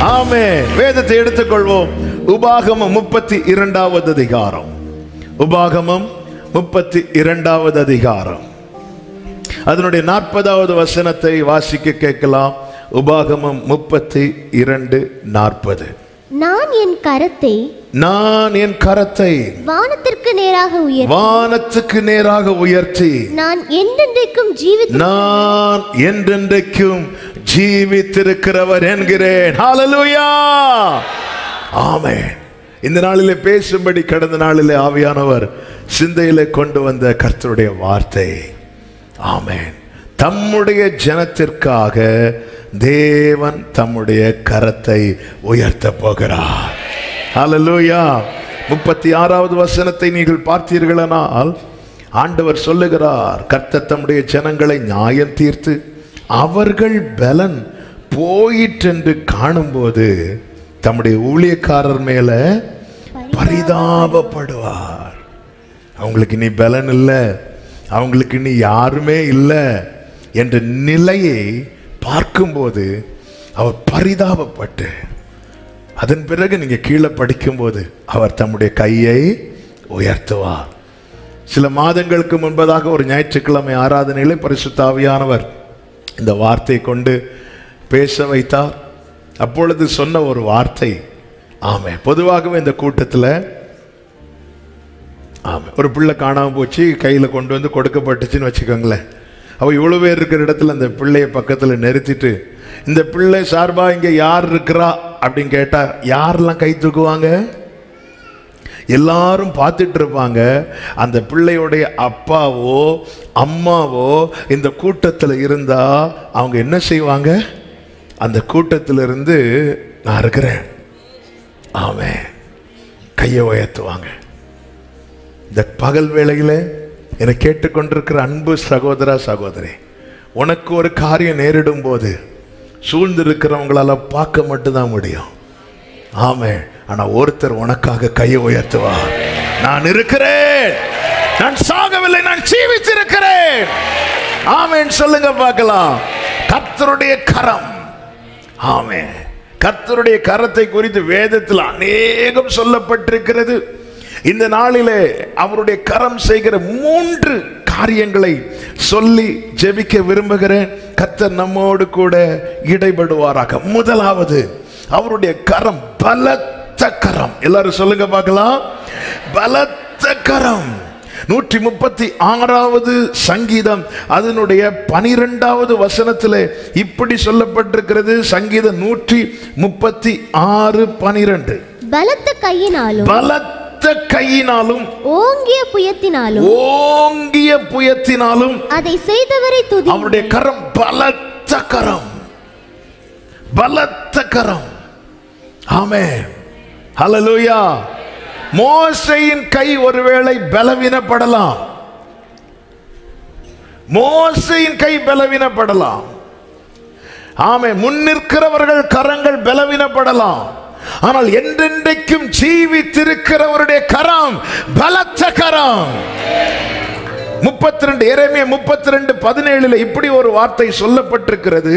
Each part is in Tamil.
ஆமே. வேதத்தை எடுத்துக்கொள்வோம். உபாகமம் முப்பத்தி இரண்டாவது அதிகாரம். உபாகமம் முப்பத்தி இரண்டாவது அதிகாரம். அதனுடைய நாற்பதாவது வசனத்தை வாசிக்க கேட்கலாம். உபாகமம் முப்பத்தி இரண்டு நாற்பது. நான் என் கரத்தை நான் என் கரத்தை வானத்திற்கு நேராக உயர் வானத்துக்கு நேராக உயர்த்தி. நான் என்றென்றைக்கும் ஜீவித்து நான் என்றென்றைக்கும் ஜீவித்திருக்கிறவர் என்கிறேன். ஆமே இந்த நாளிலே பேசும்படி கடந்த நாளிலே ஆவியானவர் சிந்தையிலே கொண்டு வந்த கர்த்தருடைய வார்த்தை. ஆமேன். தம்முடைய ஜனத்திற்காக தேவன் தம்முடைய கரத்தை உயர்த்த போகிறார். ஹலலூயா முப்பத்தி ஆறாவது வசனத்தை நீங்கள் பார்த்தீர்களானால் ஆண்டவர் சொல்லுகிறார் கர்த்த தம்முடைய ஜனங்களை நியாயம் தீர்த்து அவர்கள் பலன் போயிற்றென்று காணும்போது தம்முடைய ஊழியக்காரர் மேல பரிதாபப்படுவார். அவங்களுக்கு நீ பலன் இல்லை. அவங்களுக்கு நீ யாருமே இல்லை என்ற நிலையை பார்க்கும்போது அவர் பரிதாபப்பட்டு அதன் பிறகு நீங்கள் கீழே படிக்கும்போது அவர் தம்முடைய கையை உயர்த்துவார். சில மாதங்களுக்கு முன்பதாக ஒரு ஞாயிற்றுக்கிழமை ஆராதனையிலே பரிசுத்தாவியானவர் இந்த வார்த்தை கொண்டு பேச வைத்தார். அப்பொழுது சொன்ன ஒரு வார்த்தை ஆமை பொதுவாகவே இந்த கூட்டத்தில் ஆமை ஒரு பிள்ளை காணாமல் போச்சு கையில் கொண்டு வந்து கொடுக்கப்பட்டுச்சுன்னு வச்சுக்கோங்களேன். அவள் இவ்வளோ பேர் இருக்கிற இடத்துல அந்த பிள்ளைய பக்கத்தில் நிறுத்திட்டு இந்த பிள்ளை சார்பாக இங்கே யார் இருக்கிறா அப்படின்னு கேட்டால் யாரெல்லாம் கை தூக்குவாங்க? எல்லாரும் பார்த்துட்டு இருப்பாங்க அந்த பிள்ளையுடைய அப்பாவோ அம்மாவோ இந்த கூட்டத்தில் இருந்தா அவங்க என்ன செய்வாங்க? அந்த கூட்டத்தில் இருந்து நான் இருக்கிறேன். ஆமென். கையை உயர்த்துவாங்க. இந்த பகல் வேளையில் என்னை கேட்டுக்கொண்டிருக்கிற அன்பு சகோதரா சகோதரி உனக்கு ஒரு காரியம் நேரிடும் போது சூழ்ந்திருக்கிறவங்களால பார்க்க மட்டும்தான் முடியும். ஆமே ஆனா ஒருத்தர் உனக்காக கையை உயர்த்துவார் நான் இருக்கிறேன். நான் சாகவில்லை நான் ஜீவித்திருக்கிறேன். ஆமேன். சொல்லுங்க பார்க்கலாம். கத்தருடைய கரம். ஆமே கத்தருடைய கரத்தை குறித்து வேதத்தில் அநேகம் சொல்லப்பட்டிருக்கிறது. இந்த நாளிலே அவருடைய கரம் செய்கிற மூன்று காரியங்களை சொல்லி ஜெபிக்க விரும்புகிறேன். கத்தர் நம்மோடு கூட இடைபடுவாராக. முதலாவது அவருடைய கரம் பலத்த கரம் எல்லாரும் சொல்லுங்க பார்க்கலாம். பலத்த கரம் நூற்றி முப்பத்தி ஆறாவது சங்கீதம். அதனுடைய பனிரெண்டாவது வசனத்திலே இப்படி சொல்லப்பட்டிருக்கிறது. சங்கீதம் நூற்றி முப்பத்தி ஆறு பனிரெண்டு. பலத்த கையினாலும் பலத்த கையினாலும் ஓங்கிய புயத்தினாலும் ஓங்கிய புயத்தினாலும் அதை செய்தவரை துதி அவருடைய கரம் பலத்த கரம். பலத்த கரம். ஆமே ஹலலூயா மோசையின் கை ஒருவேளை பலவீனப்படலாம். மோசையின் கை பலவீனப்படலாம். ஆமே முன்னிற்கிறவர்கள் கரங்கள் பலவீனப்படலாம். ஆனால் என்றென்றைக்கும் ஜீவித்திருக்கிறவருடைய கரம் பலத்த கரம். முப்பத்தி ரெண்டு இறைமைய முப்பத்தி ரெண்டு பதினேழுல இப்படி ஒரு வார்த்தை சொல்லப்பட்டிருக்கிறது.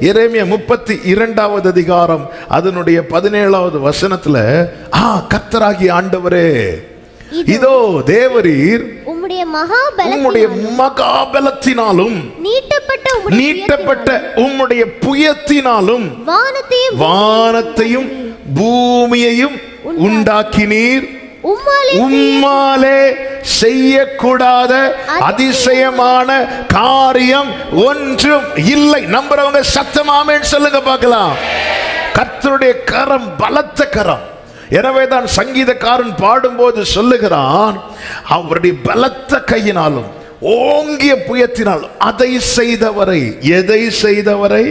எரேமிய முப்பத்தி இரண்டாவது அதிகாரம் அதனுடைய பதினேழாவது வசனத்துல ஆ கர்த்தராகி ஆண்டவரே இதோ தேவரீர் உம்முடைய உம்முடைய பலத்தினாலும் மகாபலத்தினாலும் நீட்டப்பட்ட உம்முடைய நீட்டப்பட்ட உம்முடைய புயத்தினாலும் வானத்தையும் வானத்தையும் பூமியையும் உண்டாக்கினீர். உம்மாலே செய்யக்கூடாத அதிசயமான காரியம் ஒன்றும் இல்லை. நம்புறவங்க சத்தமாமேன்னு சொல்லுங்க பார்க்கலாம். கர்த்தருடைய கரம் பலத்த கரம். எனவேதான் சங்கீதக்காரன் பாடும்போது சொல்லுகிறான் அவருடைய பலத்த கையினாலும் ஓங்கிய புயத்தினாலும் அதை செய்தவரை எதை செய்தவரை?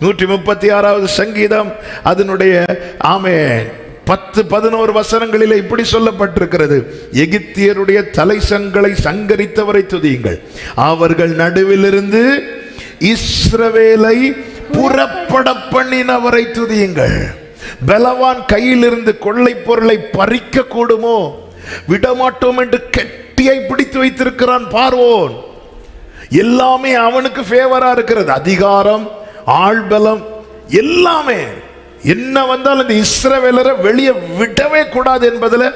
நூற்றி முப்பத்தி ஆறாவது சங்கீதம் அதனுடைய ஆமென். பத்து பதினோரு வசனங்களில் இப்படி சொல்லப்பட்டிருக்கிறது. எகிப்தியருடைய தலைசங்களை சங்கரித்தவரை துதியுங்கள். அவர்கள் நடுவிலிருந்து இஸ்ரவேலை புறப்பட பண்ணினவரை துதியுங்கள். பலவான் கையிலிருந்து கொள்ளை பொருளை பறிக்க கூடுமோ? விடமாட்டோம் என்று கெட்டியை பிடித்து வைத்திருக்கிறான் பார்வோன். எல்லாமே அவனுக்கு ஃபேவரா இருக்கிறது. அதிகாரம் ஆள்பலம் எல்லாமே. என்ன வந்தாலும் இந்த இஸ்ரவேலரை வெளியே விடவே கூடாது என்பதில்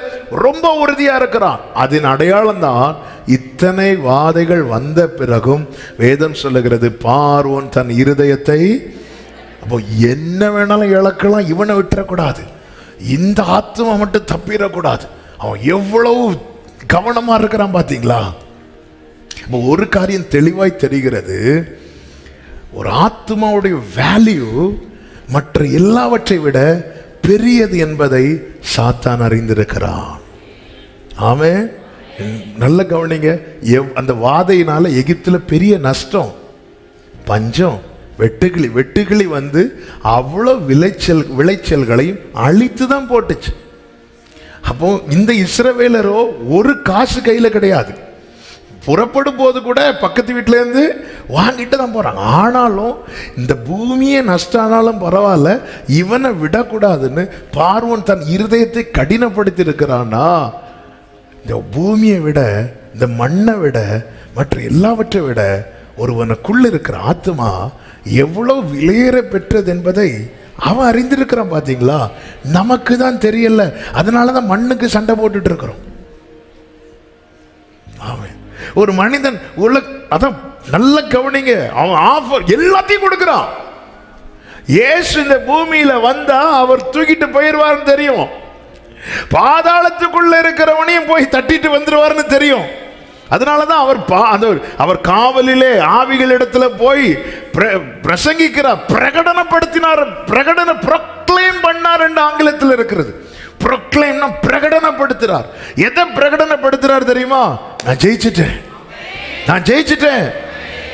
ரொம்ப உறுதியாக இருக்கிறான். அதன் அடையாளம் தான் இத்தனை வாதைகள் வந்த பிறகும் வேதம் சொல்லுகிறது பார்வோன் தன் இருதயத்தை அப்போ என்ன வேணாலும் இழக்கலாம் இவனை விட்டுறக்கூடாது. இந்த ஆத்மா மட்டும் தப்பிடக்கூடாது. அவன் எவ்வளவு கவனமாக இருக்கிறான் பார்த்தீங்களா இப்போ ஒரு காரியம் தெளிவாய் தெரிகிறது. ஒரு ஆத்மாவுடைய வேல்யூ மற்ற எல்லாவற்றை விட பெரியது என்பதை சாத்தான் அறிந்திருக்கிறான். ஆமே நல்ல கவனிங்க. எவ் அந்த வாதையினால எகிப்தில் பெரிய நஷ்டம். பஞ்சம். வெட்டுக்கிளி வெட்டுக்கிளி வந்து அவ்வளோ விளைச்சல் விளைச்சல்களையும் அழித்து தான் போட்டுச்சு. அப்போ இந்த இஸ்ரவேலரோ ஒரு காசு கையில் கிடையாது. புறப்படும் போது கூட பக்கத்து வீட்டிலேருந்து வாங்கிட்டு தான் போகிறாங்க ஆனாலும் இந்த பூமியை நஷ்டம் ஆனாலும் பரவாயில்ல இவனை விடக்கூடாதுன்னு பார்வன் தன் இருதயத்தை கடினப்படுத்தியிருக்கிறானா இந்த பூமியை விட இந்த மண்ணை விட மற்ற எல்லாவற்றை விட ஒருவனுக்குள்ள இருக்கிற ஆத்மா எவ்வளோ விலையேற பெற்றது என்பதை அவன் அறிந்திருக்கிறான் பார்த்தீங்களா நமக்கு தான் தெரியல. அதனால தான் மண்ணுக்கு சண்டை போட்டுட்டு இருக்கிறோம். ஆமென். ஒரு மனிதன் உள்ள அதான் நல்ல கவனிங்க. அவன் ஆஃபர் எல்லாத்தையும் கொடுக்குறான். ஏசு இந்த பூமியில வந்தா அவர் தூக்கிட்டு போயிடுவார்னு தெரியும். பாதாளத்துக்குள்ள இருக்கிறவனையும் போய் தட்டிட்டு வந்துருவார்னு தெரியும். அதனால தான் அவர் பா- அந்த அவர் காவலிலே ஆவிகள் இடத்துல போய் பிரசங்கிக்கிறார் பிரகடனப்படுத்தினார் பிரகடன ப்ரொக்ளைம் பண்ணார் என்று ஆங்கிலத்தில் இருக்கிறது. ப்ரொக்ளைம்னா பிரகடனப்படுத்துறார். எதை பிரகடனப்படுத்துறார் தெரியுமா? நான் ஜெயிச்சிட்டேன். நான் ஜெயிச்சிட்டேன்.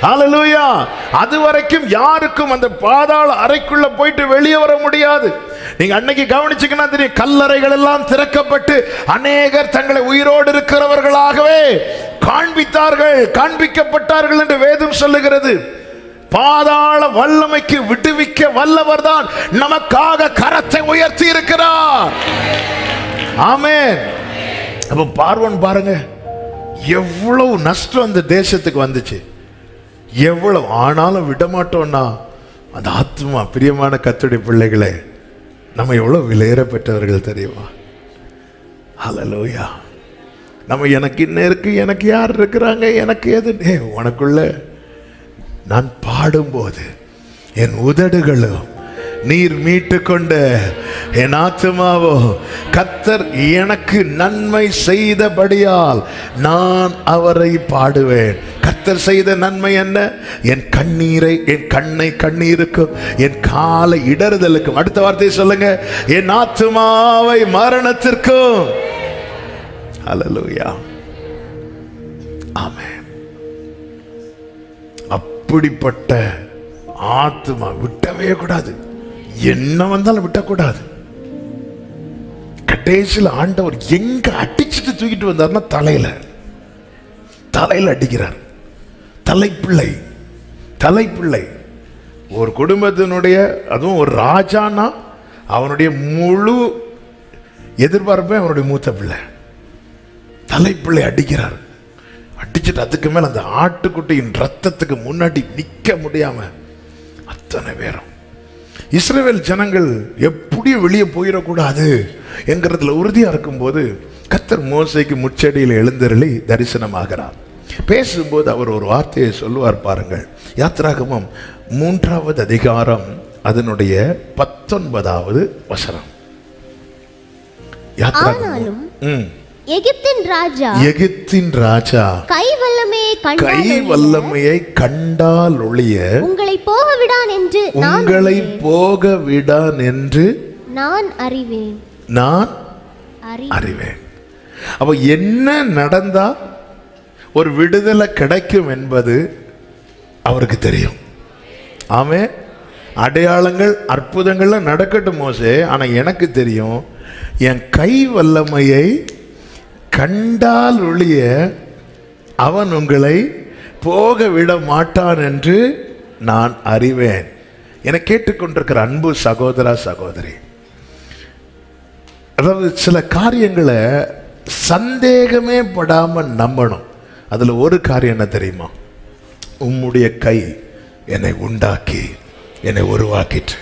ஹalleluya அது வரைக்கும் யாருக்கும் அந்த பாதாள அறைக்குள்ள போயிட்டு வெளியே வர முடியாது. நீங்க அன்னைக்கு கவனிச்சீங்கன்னா தெரியும். கல்லறைகள் எல்லாம் திறக்கப்பட்டு அநேகர் தங்களை உயிரோடு இருக்கிறவர்களாகவே காண்பித்தார்கள் காண்பிக்கப்பட்டார்கள் என்று வேதம் சொல்லுகிறது. பாதாள வல்லமைக்கு விடுவிக்க வல்லவர் தான் நமக்காக கரத்தை உயர்த்தி இருக்கிறார். ஆமேன். அப்ப பார்வன் பாருங்க எவ்வளவு நஷ்டம் அந்த தேசத்துக்கு வந்துச்சு. எவ்வளவு ஆனாலும் விடமாட்டோம்னா அந்த ஆத்மா பிரியமான கத்துடைய பிள்ளைகளே நம்ம எவ்வளவு விலையேற பெற்றவர்கள் தெரியுமா? ஹலலோயா நம்ம எனக்கு இன்னும் இருக்கு எனக்கு யார் இருக்கிறாங்க எனக்கு எது? உனக்குள்ள நான் பாடும்போது என் உதடுகளும் நீர் மீட்டு கொண்ட என் ஆத்துமாவோ கத்தர் எனக்கு நன்மை செய்தபடியால் நான் அவரை பாடுவேன். கத்தர் செய்த நன்மை என்ன? என் கண்ணீரை என் கண்ணை கண்ணீருக்கும் என் காலை இடறுதலுக்கும். அடுத்த வார்த்தையை சொல்லுங்க. என் ஆத்துமாவை மரணத்திற்கும். அலலுயா ஆமே அப்படிப்பட்ட ஆத்மா விட்டவே கூடாது. என்ன வந்தாலும் விட்டக்கூடாது. கடைசியில் ஆண்டவர் எங்க அடிச்சுட்டு தூக்கிட்டு வந்தார்னா தலையில. தலையில அடிக்கிறார். தலைப்பிள்ளை. தலைப்பிள்ளை. ஒரு குடும்பத்தினுடைய அதுவும் ஒரு ராஜானா அவனுடைய முழு எதிர்பார்ப்பே அவனுடைய மூத்த பிள்ளை. தலைப்பிள்ளை அடிக்கிறார். அடிச்சுட்டு அதுக்கு மேல அந்த ஆட்டுக்குட்டியின் ரத்தத்துக்கு முன்னாடி நிக்க முடியாம அத்தனை பேரும். இஸ்ரவேல் ஜனங்கள் எப்படியும் வெளியே போயிடக்கூடாது என்கிறதுல உறுதியா இருக்கும்போது கத்தர் மோசைக்கு முச்செடியில் எழுந்தருளி தரிசனமாகிறார். பேசும்போது அவர் ஒரு வார்த்தையை சொல்லுவார் பாருங்கள். யாத்ராகமம் மூன்றாவது அதிகாரம் அதனுடைய பத்தொன்பதாவது வசனம். யாத்ராகமம். எகிப்தின் ராஜா. எகிப்தின் ராஜா. கை வல்லமையை கை வல்லமையை கண்டால் ஒழிய உங்களை போக விடான் என்று உங்களை. போக விடான் என்று நான் அறிவேன். நான் அறி அறிவேன். அப்ப என்ன நடந்தா ஒரு விடுதலை கிடைக்கும் என்பது அவருக்கு தெரியும். ஆமே அடையாளங்கள் அற்புதங்கள்லாம் நடக்கட்டும் மோசே ஆனா எனக்கு தெரியும் என் கை வல்லமையை கண்டால் ஒழிய அவன் உங்களை போக விட மாட்டான் என்று நான் அறிவேன். என கேட்டுக்கொண்டிருக்கிற அன்பு சகோதரா சகோதரி. அதாவது சில காரியங்களை சந்தேகமே படாமல் நம்பணும். அதில் ஒரு காரியம் என்ன தெரியுமா? உம்முடைய கை என்னை உண்டாக்கி என்னை உருவாக்கிட்டு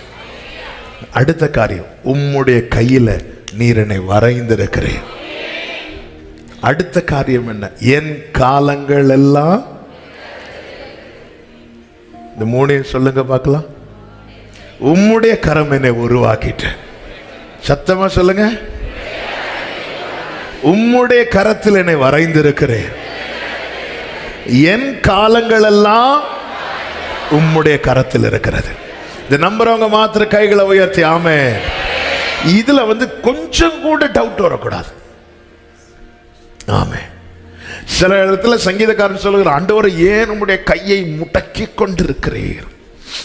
அடுத்த காரியம் உம்முடைய கையில் நீர் என்னை வரைந்திருக்கிறேன். அடுத்த காரியம் என்ன? என் காலங்கள் எல்லாம் இந்த மூணையும் சொல்லுங்க பார்க்கலாம். உம்முடைய கரம் என்னை உருவாக்கிட்டு. சத்தமா சொல்லுங்க. உம்முடைய கரத்தில் என்னை வரைந்திருக்கிறேன். என் காலங்கள் எல்லாம் உம்முடைய கரத்தில் இருக்கிறது. இந்த நம்புறவங்க மாத்திர கைகளை உயர்த்தி ஆமே இதுல வந்து கொஞ்சம் கூட டவுட் வரக்கூடாது. ஆமே சில இடத்துல சங்கீதக்காரன் சொல்லுகிற ஆண்டவர் ஏன் உம்முடைய கையை முடக்கி கொண்டிருக்கிறீர்?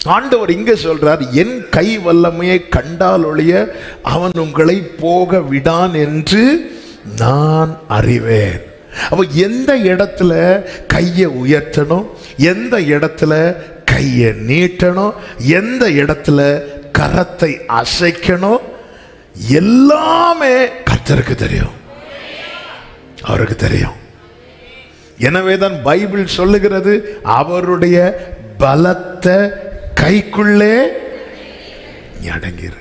ஆண்டவர் இங்க சொல்றார் என் கை வல்லமையை கண்டால் ஒழிய அவன் உங்களை போக விடான் என்று நான் அறிவேன். அப்போ எந்த இடத்துல கையை உயர்த்தணும் எந்த இடத்துல கையை நீட்டணும் எந்த இடத்துல கரத்தை அசைக்கணும் எல்லாமே கத்தருக்கு தெரியும். அவருக்கு தெரியும். எனவேதான் பைபிள் சொல்லுகிறது அவருடைய பலத்த கைக்குள்ளே அடங்கிரு.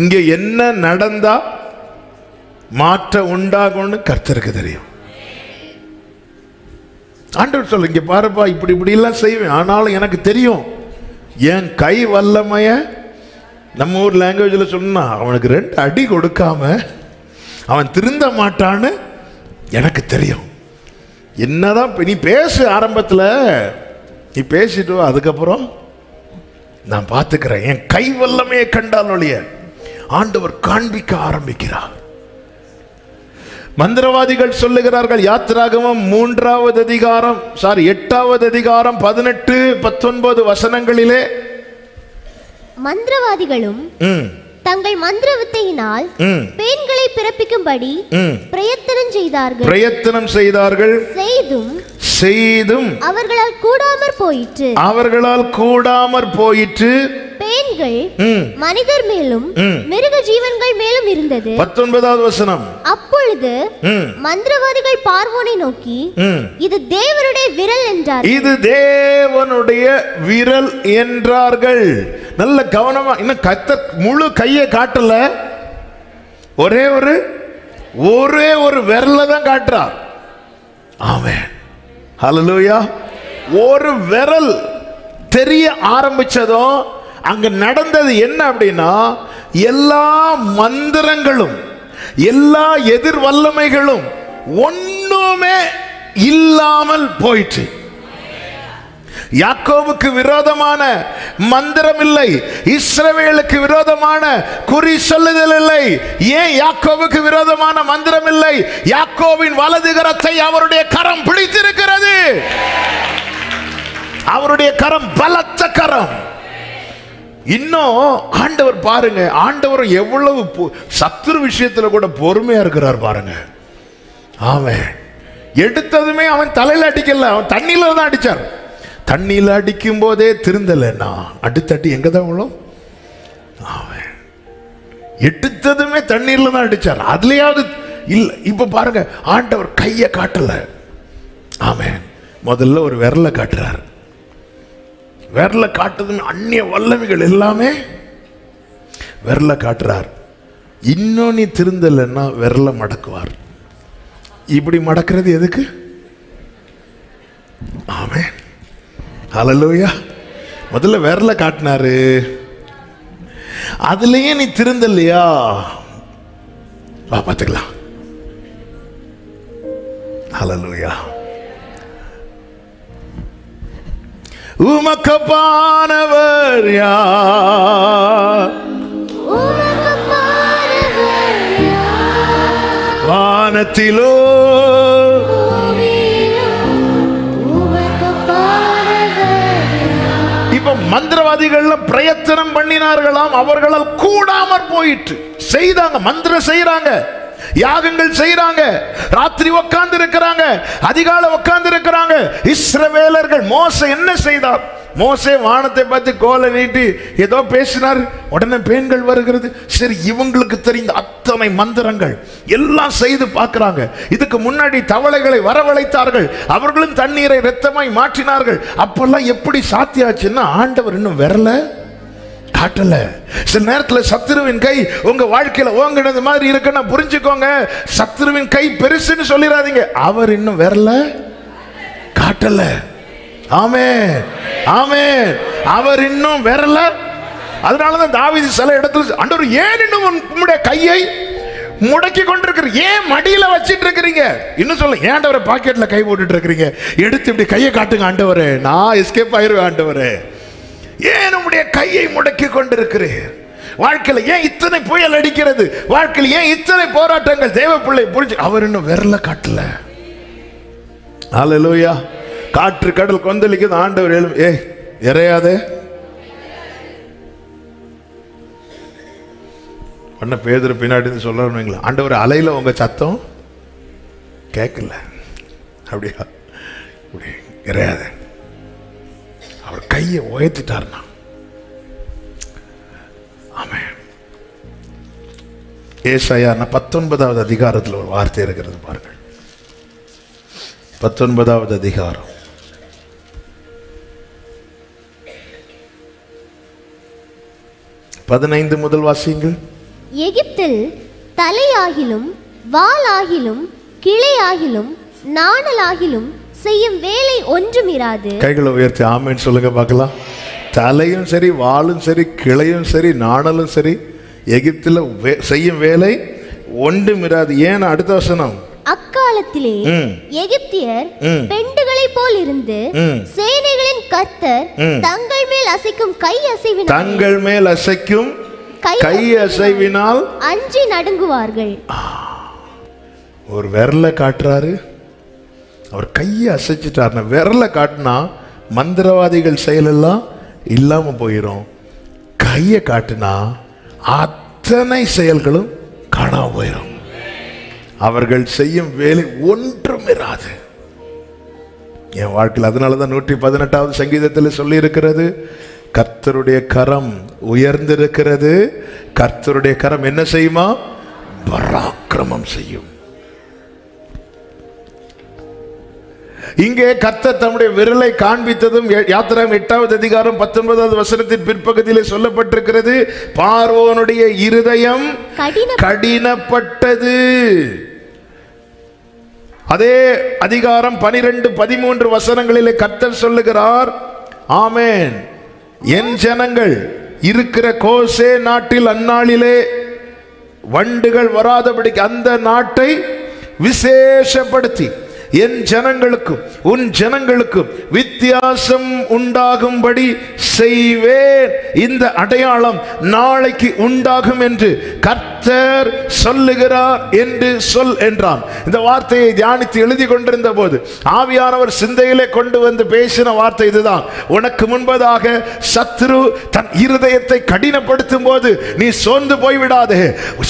இங்க என்ன நடந்தா மாற்றம் உண்டாகும்னு கர்த்தருக்கு தெரியும். ஆண்டவர் சொல்லு இங்க பாருப்பா இப்படி இப்படி எல்லாம் செய்வேன் ஆனாலும் எனக்கு தெரியும். என் கை வல்லமைய நம்ம ஊர் லாங்குவேஜில் சொன்னா அவனுக்கு ரெண்டு அடி கொடுக்காம அவன் திருந்த மாட்டான்னு எனக்கு தெரியும். என்னதான் நீ பேசு ஆரம்பத்தில். நீ பேசிட்டு அதுக்கப்புறம் நான் பார்த்துக்கிறேன். என் கை வல்லமையை கண்டால் ஒழிய ஆண்டவர் காண்பிக்க ஆரம்பிக்கிறார். மந்திரவாதிகள் சொல்லுகிறார்கள் யாத்திராகமம் மூன்றாவது அதிகாரம் சாரி எட்டாவது அதிகாரம் பதினெட்டு பத்தொன்பது வசனங்களிலே. மந்திரவாதிகளும் தங்கள் மந்திர வித்தையினால் பெண்களை பிறப்பிக்கும்படி. பிரயத்தனம் செய்தார்கள். பிரயத்தனம் செய்தார்கள். செய்தும் செய்தும் அவர்களால் கூடாமற் போயிற்று. அவர்களால் கூடாமற் போயிற்று. பெண்கள் ம், மனிதர் மேலும். மிருக ஜீவன்கள் மேலும் இருந்தது. பத்தொன்பதாவது வசனம். அப்பொழுது மந்திரவாதிகள் பார்வோனை நோக்கி. இது தேவனுடைய விரல் என்றார். இது தேவனுடைய விரல் என்றார்கள். நல்ல கவனமா இன்னும் கத்த முழு கையை காட்டல. ஒரே ஒரு ஒரே ஒரு விரல தான் காட்டுறார். ஆமென். ஹalleluya ஒரு விரல் தெரிய ஆரம்பிச்சதும் அங்கே நடந்தது என்ன அப்படின்னா எல்லா மந்திரங்களும் எல்லா எதிர் வல்லமைகளும் ஒண்ணுமே இல்லாமல் போயிற்று. யாக்கோவுக்கு விரோதமான மந்திரம் இல்லை இஸ்ரவேலுக்கு விரோதமான குறி சொல்லுதல் இல்லை. ஏன் யாக்கோவுக்கு விரோதமான மந்திரம் இல்லை? யாக்கோவின் வலது கரத்தை அவருடைய கரம் பிடித்திருக்கிறது. அவருடைய கரம் பலத்த கரம். இன்னும் ஆண்டவர் பாருங்க ஆண்டவர் எவ்வளவு பொ- சத்துரு விஷயத்துல கூட பொறுமையா இருக்கிறார் பாருங்க. அவன் எடுத்ததுமே அவன் தலையில அடிக்கல அவன் தண்ணியில தான் அடிச்சார். தண்ணியில அடிக்கும் போதே திருந்தலைன்னா அடுத்தட்டி எங்க தான் விழும்? அவன் எடுத்ததுமே தண்ணீர்ல தான் அடிச்சார். அதுலயாவது இல்லை இப்ப பாருங்க ஆண்டவர் கையை காட்டல. ஆமேன். முதல்ல ஒரு விரலை காட்டுறார். விரலை காட்டுதுன்னு அந்நிய வல்லமைகள் எல்லாமே விரலை காட்டுறார். இன்னும் நீ திருந்தலைன்னா விரலை மடக்குவார். இப்படி மடக்கிறது எதுக்கு? ஆமே ஹalleluya. முதல்ல விரல காட்டினாரு. அதுலயே நீ திருந்தலையா? வா பார்த்துக்கலாம். ஹalleluya. உமக்கப்பானவர் யார்? வானத்திலோ இப்ப மந்திரவாதிகள் பிரயத்தனம் பண்ணினார்களாம் அவர்களால் கூடாமற் போயிற்று. செய்தாங்க மந்திரம் செய்யறாங்க யாகங்கள் செய்யறாங்க ராத்திரி உட்கார்ந்து இருக்கிறாங்க அதிகாலை உட்கார்ந்து இருக்கிறாங்க இஸ்ரவேலர்கள் மோச என்ன செய்தார்? மோசே வானத்தை பார்த்து கோலை நீட்டி ஏதோ பேசினார். உடனே பெண்கள் வருகிறது. சரி இவங்களுக்கு தெரிந்த அத்தனை மந்திரங்கள் எல்லாம் செய்து பார்க்கிறாங்க. இதுக்கு முன்னாடி தவளைகளை வரவழைத்தார்கள். அவர்களும் தண்ணீரை ரத்தமாய் மாற்றினார்கள். அப்பெல்லாம் எப்படி சாத்தியாச்சுன்னா ஆண்டவர் இன்னும் வரல. காட்டல. சில நேரத்தில் சத்துருவின் கை உங்க வாழ்க்கையில ஓங்கினது மாதிரி இருக்குன்னா புரிஞ்சுக்கோங்க. சத்துருவின் கை பெருசுன்னு சொல்லிடாதீங்க. அவர் இன்னும் வரல காட்டல. ஆமே ஆமே அவர் இன்னும் வரல. அதனாலதான் தாவிதி சில இடத்துல ஆண்டவர் ஏன் இன்னும் உன்- கையை முடக்கி கொண்டிருக்கிற ஏன் மடியில வச்சிட்டு இருக்கிறீங்க? இன்னும் சொல்ல ஏன் ஆண்டவரை பாக்கெட்ல கை போட்டுட்டு இருக்கிறீங்க? எடுத்து இப்படி கையை காட்டுங்க ஆண்டவரே. நான் எஸ்கேப் ஆயிருவேன் ஆண்டவரே. ஏன் உடைய கையை முடக்கி கொண்டிருக்கிறீர்? வாழ்க்கையில் ஏன் இத்தனை புயல் அடிக்கிறது? வாழ்க்கையில் ஏன் இத்தனை போராட்டங்கள் தேவ பிள்ளை புரிஞ்சு அவர் இன்னும் விரல காட்டல. ஆலலூயா காற்று கடல் கொந்தளிக்குது ஆண்டவர் எழும் ஏய் இறையாதே. அண்ணா பேதர் பின்னாடி சொல்லணுங்களா ஆண்டவர் அலையில் உங்கள் சத்தம் கேட்கல அப்படியா? அப்படி அவர் கையை உயர்த்திட்டார்னா ஆமாம் ஏசாயா பத்தொன்பதாவது அதிகாரத்தில் ஒரு வார்த்தை இருக்கிறது பாருங்கள். பத்தொன்பதாவது அதிகாரம். பதினைந்து முதல் வாசியுங்கள். எகிப்தில் தலையாகிலும் வாளாகிலும் கிளையாகிலும் நாணலாகிலும் செய்யும் வேலை ஒன்றும் இராது கைகளை உயர்த்தி ஆமேன்னு சொல்லுங்க பார்க்கலாம் தலையும் சரி வாளும் சரி கிளையும் சரி நாணலும் சரி எகிப்தில் செய்யும் வேலை ஒன்றும் இராது ஏன் அடுத்த வசனம் அக்காலத்திலே. எகிப்தியர் ம். பெண்டுகளைப் போல் இருந்து. சேனைகளின் கர்த்தர். தங்கள் மேல் அசைக்கும் கை அசைவினால் தங்கள் மேல் அசைக்கும் கை அசைவினால் அஞ்சி நடுங்குவார்கள் ஒரு விரலை காட்டுறாரு அவர் கையை அசைச்சிட்டாருன்னா விரலை காட்டினா மந்திரவாதிகள் செயலெல்லாம் இல்லாமல் போயிடும் கையை காட்டினா அத்தனை செயல்களும் காணாமல் போயிடும் அவர்கள் செய்யும் வேலை ஒன்றும் இராது என் வாழ்க்கையில் அதனால தான் நூற்றி பதினெட்டாவது சங்கீதத்தில் சொல்லியிருக்கிறது கர்த்தருடைய கரம் உயர்ந்திருக்கிறது. கர்த்தருடைய கரம் என்ன செய்யுமா? பராக்கிரமம் செய்யும். இங்கே கர்த்தர் தம்முடைய விரலை காண்பித்ததும் யா- யாத்திராகம் எட்டாவது அதிகாரம் பத்தொன்பதாவது வசனத்தின் பிற்பகுதியிலே சொல்லப்பட்டிருக்கிறது. பார்வோனுடைய இருதயம் கடின கடினப்பட்டது. அதே அதிகாரம் பனிரெண்டு பதிமூன்று வசனங்களிலே கர்த்தர் சொல்லுகிறார் ஆமென். என் ஜனங்கள் இருக்கிற கோசே நாட்டில் அந்நாளிலே வண்டுகள் வராதபடிக்கு அந்த நாட்டை விசேஷப்படுத்தி என் ஜனங்களுக்கும் உன் ஜனங்களுக்கும் வித்தியாசம் உண்டாகும்படி செய்வேன். இந்த அடையாளம் நாளைக்கு உண்டாகும் என்று கர்த்தர் சொல்லுகிறார் என்று சொல் என்றான். இந்த வார்த்தையை தியானித்து எழுதி கொண்டிருந்த போது ஆவியானவர் சிந்தையிலே கொண்டு வந்து பேசின வார்த்தை இதுதான். உனக்கு முன்பதாக சத்ரு தன் இருதயத்தை கடினப்படுத்தும் போது நீ சோர்ந்து போய்விடாதே.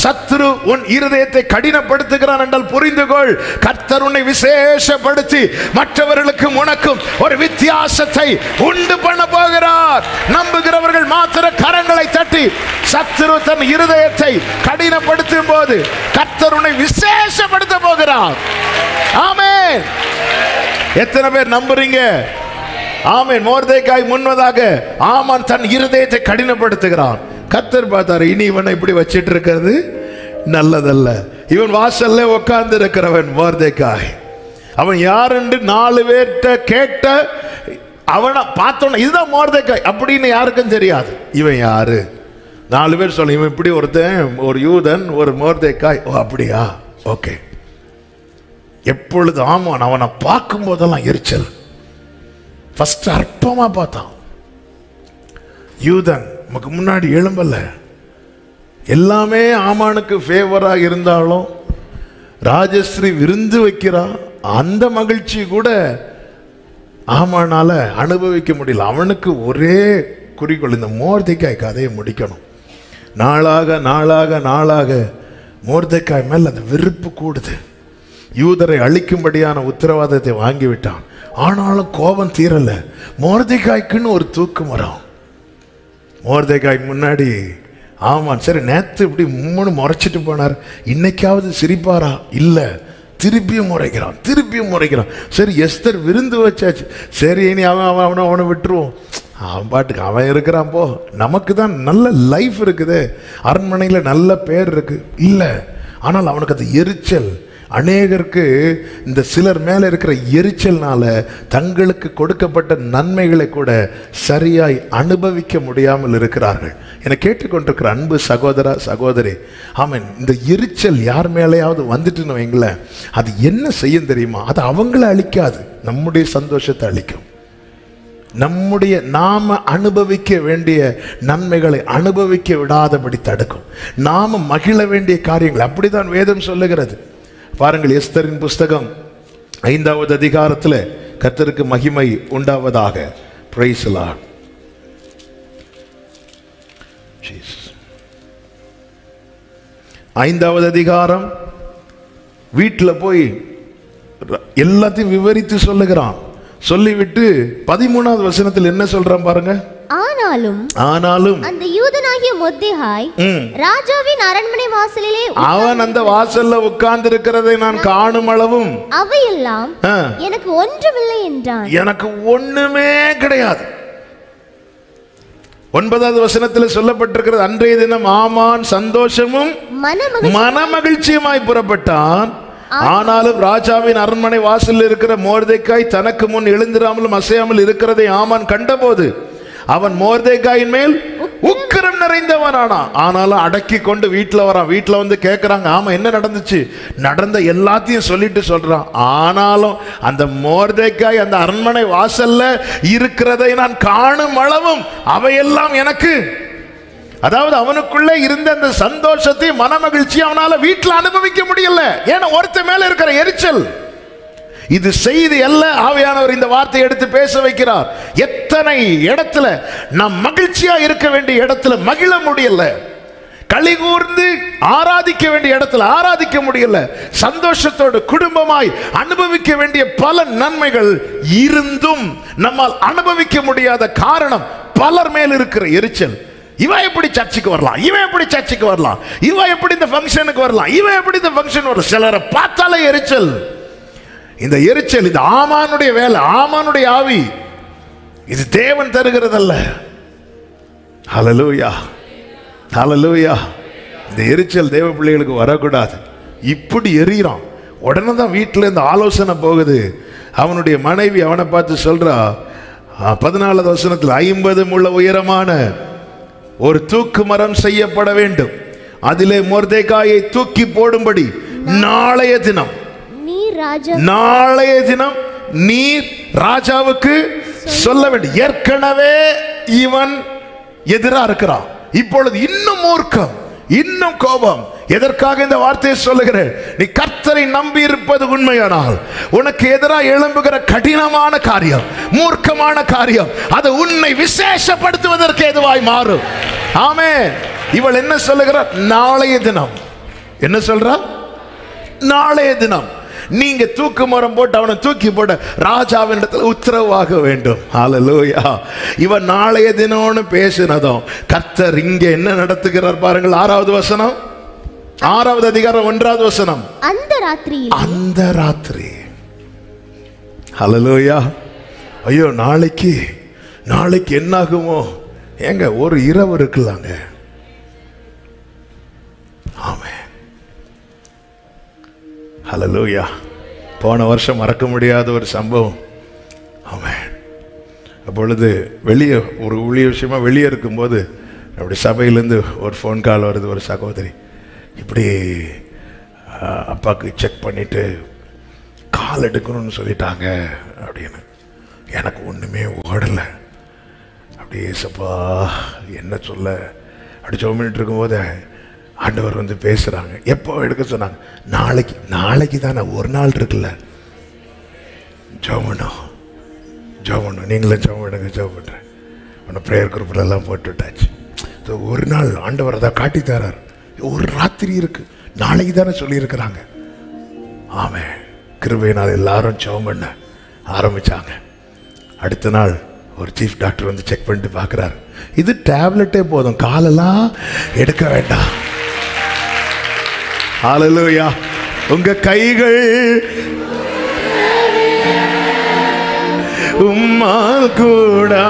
சத்ரு உன் இருதயத்தை கடினப்படுத்துகிறான் என்றால் புரிந்து கொள். கர்த்தர் உன்னை விசேஷப்படுத்தி மற்றவர்களுக்கும் உனக்கும் ஒரு வித்தியாசத்தை உண்டு பண்ண போகிறார். நம்புகிறவர்கள் மாத்திர கரங்களை தட்டி சத்ரு தன் இருதயத்தை கடினப்படுத்தும் போது கர்த்தர் உன்னை விசேஷப்படுத்த போகிறார். ஆமே எத்தனை பேர் நம்புறீங்க? ஆமேன். மோர்தேக்காய் முன்வதாக ஆமான் தன் இருதயத்தை கடினப்படுத்துகிறான் கத்தர் பார்த்தாரு இனி இவனை இப்படி வச்சிட்டு இருக்கிறது நல்லதல்ல. இவன் வாசல்ல உட்கார்ந்து இருக்கிறவன் மோர்தேக்காய் அவன் யார் என்று நாலு பேர்கிட்ட கேட்ட அவனை பார்த்தோன்னா இதுதான் மோர்தேக்காய் அப்படின்னு யாருக்கும் தெரியாது. இவன் யாரு? நாலு பேர் சொல்ல இவன் இப்படி ஒருத்தன் ஒரு யூதன் ஒரு மோர்தேக்காய். ஓ அப்படியா? ஓகே. எப்பொழுது ஆமான் அவனை பார்க்கும் போதெல்லாம் எரிச்சல். ஃபர்ஸ்ட் அற்பமாக பார்த்தான். யூதன் நமக்கு முன்னாடி எழும்பல. எல்லாமே ஆமானுக்கு ஃபேவராக இருந்தாலும் ராஜஸ்ரீ விருந்து வைக்கிறா. அந்த மகிழ்ச்சி கூட ஆமானால அனுபவிக்க முடியல. அவனுக்கு ஒரே குறிக்கோள் இந்த மோர்த்திக்காய் கதையை முடிக்கணும். நாளாக நாளாக நாளாக மோர்தைக்காய் மேல் அந்த வெறுப்பு கூடுது. யூதரை அழிக்கும்படியான உத்தரவாதத்தை வாங்கிவிட்டான். ஆனாலும் கோபம் தீரலை. மோர்தைக்காய்க்குன்னு ஒரு தூக்கு மரம். மோர்தேகாய் முன்னாடி ஆமாம் சரி நேற்று இப்படி மும்முன்னு முறைச்சிட்டு போனார். இன்னைக்காவது சிரிப்பாரா? இல்லை. திருப்பியும் முறைக்கிறான் திருப்பியும் முறைக்கிறான். சரி எஸ்தர் விருந்து வச்சாச்சு. சரி இனி அவன் அவன் அவனை அவனை விட்டுருவோம். அவன் பாட்டுக்கு அவன் இருக்கிறான் போ. நமக்கு தான் நல்ல லைஃப் இருக்குது. அரண்மனையில் நல்ல பேர் இருக்குது இல்லை. ஆனால் அவனுக்கு அது எரிச்சல். அநேகருக்கு இந்த சிலர் மேலே இருக்கிற எரிச்சல்னால தங்களுக்கு கொடுக்கப்பட்ட நன்மைகளை கூட சரியாய் அனுபவிக்க முடியாமல் இருக்கிறார்கள். என கேட்டுக்கொண்டிருக்கிற அன்பு சகோதரா சகோதரி ஆமென் இந்த எரிச்சல் யார் மேலேயாவது வந்துட்டுன்னு வைங்களேன். அது என்ன செய்யும் தெரியுமா? அது அவங்கள அழிக்காது. நம்முடைய சந்தோஷத்தை அழிக்கும். நம்முடைய நாம் அனுபவிக்க வேண்டிய நன்மைகளை அனுபவிக்க விடாதபடி தடுக்கும். நாம் மகிழ வேண்டிய காரியங்கள் அப்படிதான் வேதம் சொல்லுகிறது. பாருங்கள் எஸ்தரின் புஸ்தகம் ஐந்தாவது அதிகாரத்தில் கத்தருக்கு மகிமை உண்டாவதாக. Praise ஐந்தாவது அதிகாரம் வீட்டில் போய் எல்லாத்தையும் விவரித்து சொல்லுகிறான். சொல்லிவிட்டு பதிமூணாவது வசனத்தில் என்ன சொல்றான் பாருங்க? ஆனாலும் ஆனாலும் அந்த யூதனாகிய மொத்தேகாய் ம், ராஜாவின் அரண்மனை வாசலிலே அவன் அந்த வாசல்ல உட்கார்ந்து இருக்கிறதை நான் காணும் அளவும். அவையெல்லாம் எனக்கு ஒன்றுமில்லை என்றான். எனக்கு ஒண்ணுமே கிடையாது. ஒன்பதாவது வசனத்தில் சொல்லப்பட்டிருக்கிறது அன்றைய தினம் ஆமான் சந்தோஷமும் மனமகிழ்ச்சி மனமகிழ்ச்சியுமாய் புறப்பட்டான். ஆனாலும் ராஜாவின் அரண்மனை வாசலில் இருக்கிற மோர்தேக்காய் தனக்கு முன் எழுந்திராமலும் அசையாமல் இருக்கிறதை ஆமான் கண்டபோது அவன் மோர்தேக்காயின் மேல் உக்கிரம். நிறைந்தவனானா ஆனாலும் அடக்கி கொண்டு வீட்டில் வரான். வீட்டில் வந்து கேட்குறாங்க ஆமா என்ன நடந்துச்சு? நடந்த எல்லாத்தையும் சொல்லிட்டு சொல்றான். ஆனாலும் அந்த மோர்தேக்காய் அந்த அரண்மனை வாசல்ல இருக்கிறதை நான் காணும் அளவும் அவையெல்லாம் எனக்கு அதாவது அவனுக்குள்ள இருந்த அந்த சந்தோஷத்தை மனமகிழ்ச்சி அவனால வீட்டில் அனுபவிக்க முடியல. ஏன்னா ஒருத்த மேல இருக்கிற எரிச்சல். இது செய்தி அல்ல ஆவியானவர் இந்த வார்த்தையை எடுத்து பேச வைக்கிறார். எத்தனை இடத்துல நாம் மகிழ்ச்சியா இருக்க வேண்டிய இடத்துல மகிழ முடியல. களி கூர்ந்து ஆராதிக்க வேண்டிய இடத்துல ஆராதிக்க முடியல. சந்தோஷத்தோடு குடும்பமாய் அனுபவிக்க வேண்டிய பல நன்மைகள் இருந்தும் நம்மால் அனுபவிக்க முடியாத காரணம் பலர் மேல் இருக்கிற எரிச்சல். இவன் எப்படி சர்ச்சுக்கு வரலாம்? இவன் எப்படி சர்ச்சுக்கு வரலாம்? இவன் எப்படி இந்த ஃபங்க்ஷனுக்கு வரலாம்? இவன் எப்படி இந்த ஃபங்க்ஷன் வரலாம்? சிலரை பார்த்தாலே எரிச்சல். இந்த எரிச்சல் இது ஆமானுடைய வேலை ஆமானுடைய ஆவி. இது தேவன் தருகிறதல்ல. ஹலலூயா ஹலலூயா இந்த எரிச்சல் தேவ பிள்ளைகளுக்கு வரக்கூடாது. இப்படி எரியிறான். உடனே தான் வீட்டில் இந்த ஆலோசனை போகுது. அவனுடைய மனைவி அவனை பார்த்து சொல்கிறா பதினாலாவது வசனத்தில் ஐம்பது முள்ள உயரமான ஒரு தூக்கு மரம் செய்யப்பட வேண்டும். அதிலே மொர்தேகாயை தூக்கி போடும்படி நாளைய தினம் நாளைய தினம் நீர் ராஜாவுக்கு சொல்ல வேண்டும். ஏற்கனவே இவன் எதிரா இருக்கிறான். இப்பொழுது இன்னும் மூர்க்கம் இன்னும் கோபம் எதற்காக இந்த வார்த்தையை சொல்லுகிறேன்? நீ கர்த்தரை நம்பி இருப்பது உண்மையானால் உனக்கு எதிராக எழும்புகிற கடினமான காரியம் மூர்க்கமான காரியம் அது உன்னை விசேஷப்படுத்துவதற்கு எதுவாய் மாறும். ஆமே இவள் என்ன சொல்லுகிறார் நாளைய தினம். என்ன சொல்றா? நாளைய தினம். நீங்க தூக்கு மரம் போட்டு அவனை தூக்கி போட ராஜாவின் இடத்துல உத்தரவாக வேண்டும். ஹalleluya இவன் நாளைய தினம்னு பேசினதும் கர்த்தர் இங்க என்ன நடத்துகிறார் பாருங்கள் ஆறாவது வசனம். ஆறாவது அதிகாரம் ஒன்றாவது வசனம். அந்த ராத்திரியில். அந்த ராத்திரி. ஹalleluya ஐயோ நாளைக்கு நாளைக்கு என்னாகுமோ? ஏங்க ஒரு இரவு இருக்கலாங்க. ஆமே ஹalleluya போன வருஷம் மறக்க முடியாத ஒரு சம்பவம். ஆமென். அப்பொழுது வெளியே ஒரு ஊழிய விஷயமா வெளியே இருக்கும்போது அப்படி சபையிலேருந்து ஒரு ஃபோன் கால் வருது ஒரு சகோதரி. இப்படி அப்பாவுக்கு செக் பண்ணிட்டு கால் எடுக்கணும்னு சொல்லிட்டாங்க அப்படின்னு. எனக்கு ஒன்றுமே ஓடலை. அப்படியே சப்பா என்ன சொல்ல? அப்படி ஜோமினிட்டு இருக்கும்போது ஆண்டவர் வந்து பேசுகிறாங்க எப்போ எடுக்க? சொன்னாங்க. நாளைக்கு நாளைக்கு தானே ஒரு நாள் இருக்குல்ல. ஜோமனும் ஜோமனும் நீங்களும் ஜோம் எடுங்க ஜோம் பண்ணுறேன் உன்னை ப்ரேயர் குரூப்பில் போட்டு விட்டாச்சு ஒரு நாள் ஆண்டவர் அதை காட்டி தரார். ஒரு ராத்திரி இருக்கு. நாளைக்கு தானே சொல்லியிருக்கிறாங்க. ஆமே கிருபையினால் எல்லாரும் சவம் பண்ண ஆரம்பிச்சாங்க. அடுத்த நாள் ஒரு சீஃப் டாக்டர் வந்து செக் பண்ணிட்டு பார்க்குறாரு. இது டேப்லெட்டே போதும். காலெல்லாம் எடுக்க வேண்டாம். ஹalleluya உங்க கைகள் உம்மால் கூட.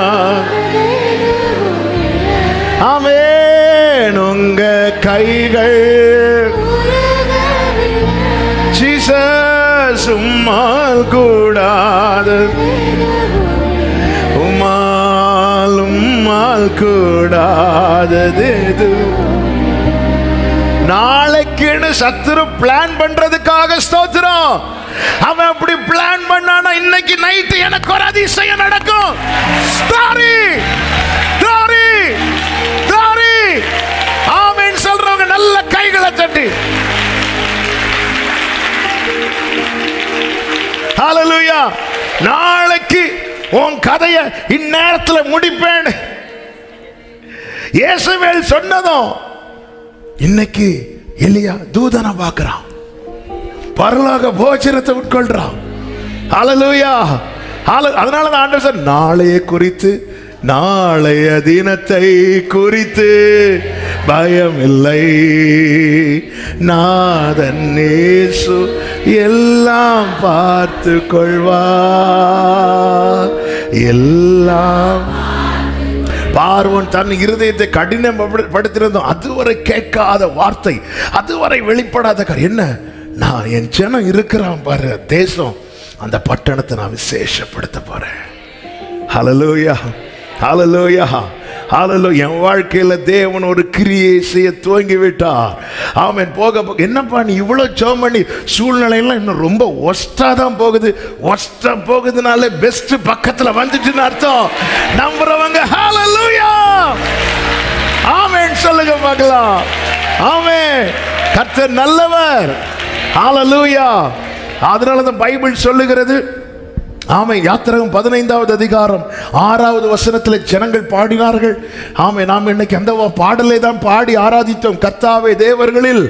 ஆமே உங்கள் கைகள். ஜீசஸ் சும்மா கூடாது. உமாலும்மால் உம்மால் கூடாதது எதுவும் நாளைக்குன்னு சத்துரு பிளான் பண்றதுக்காக ஸ்தோத்திரம். அவன் அப்படி பிளான் பண்ணானா இன்னைக்கு நைட்டு எனக்கு ஒரு அதிசயம் நடக்கும். நல்ல கைகளை தட்டி ஹalleluya நாளைக்கு உன் கதையை இந்நேரத்தில் முடிப்பேன். இயேசுவேல் சொன்னதும் இன்னைக்கு எலியா தூதனை பார்க்கிறான். பரலோக போஜனத்தை உட்கொள்றான். ஹalleluya அதனால தான் ஆண்டவர் நாளையை குறித்து நாளைய தினத்தை குறித்து பயம் இல்லை நாதன் நேசு எல்லாம் பார்த்து கொள்வார். எல்லாம். பார்வன் தன் இருதயத்தை கடினம் படுத்திருந்தோம் அதுவரை கேட்காத வார்த்தை அதுவரை வெளிப்படாத என்ன? நான் என் ஜனம் இருக்கிறான் பாரு தேசம். அந்த பட்டணத்தை நான் விசேஷப்படுத்த போறேன். ஹலலூயா ஹலலோயா ஹலலோ என் வாழ்க்கையில் தேவன் ஒரு கிரியை செய்ய துவங்கி விட்டார் ஆமன். போக போக என்னப்பா நீ இவ்வளோ ஜெபம் பண்ணி சூழ்நிலையெல்லாம் இன்னும் ரொம்ப ஒஸ்ட்டாக தான் போகுது. ஒஸ்டா போகுதுனால பெஸ்ட் பக்கத்தில் வந்துட்டுன்னு அர்த்தம். நம்புறவங்க ஹலலூயா ஆமேன். சொல்லுங்க பார்க்கலாம். ஆமே கர்த்தர் நல்லவர். ஹலலூயா அதனால தான் பைபிள் சொல்லுகிறது ஆமை யாத்திரகம் பதினைந்தாவது அதிகாரம் ஆறாவது வசனத்தில் ஜனங்கள் பாடினார்கள். ஆமை நாம் இன்னைக்கு அந்த பாடலை தான் பாடி ஆராதித்தோம். கர்த்தாவே தேவர்களில்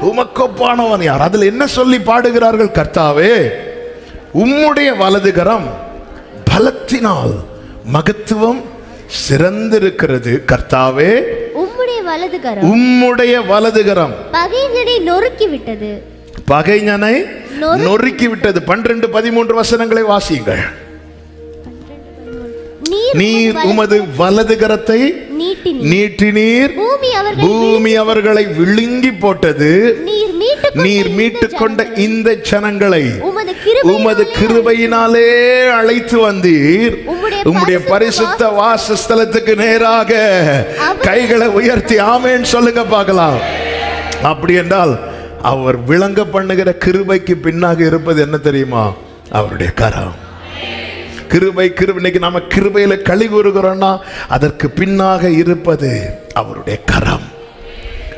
உமக்கொப்பானவன் யார்? அதில் என்ன சொல்லி பாடுகிறார்கள் கர்த்தாவே? உம்முடைய வலதுகரம் பலத்தினால் மகத்துவம் சிறந்திருக்கிறது கர்த்தாவே. உம்முடைய வலது கரம் உம்முடைய வலதுகரம். பகைஞனை நொறுக்கி விட்டது பகைஞனை நொறு- நொறுக்கி விட்டது பன்னிரண்டு பதிமூன்று வசனங்களை வாசியுங்கள். நீர் நீர் உமது வலது கரத்தை நீட்டினீர். நீட்டினீர். பூமி அவர்கள் விழுங்கி போட்டது. நீர் மீட்டு நீர் கொண்ட இந்த ஜனங்களை உமது கிருபை உமது கிருபையினாலே அழைத்து வந்தீர். உம்முடைய பரிசுத்த வாசஸ்தலத்துக்கு நேராக கைகளை உயர்த்தி ஆமேன்னு சொல்லுங்க பார்க்கலாம். அப்படி என்றால் அவர் விளங்க பண்ணுகிற கிருபைக்கு பின்னாக இருப்பது என்ன தெரியுமா? அவருடைய கரம். கிருபை கிருபை இன்னைக்கு நம்ம கிருபையில களி கூறுகிறோம்னா அதற்கு பின்னாக இருப்பது அவருடைய கரம்.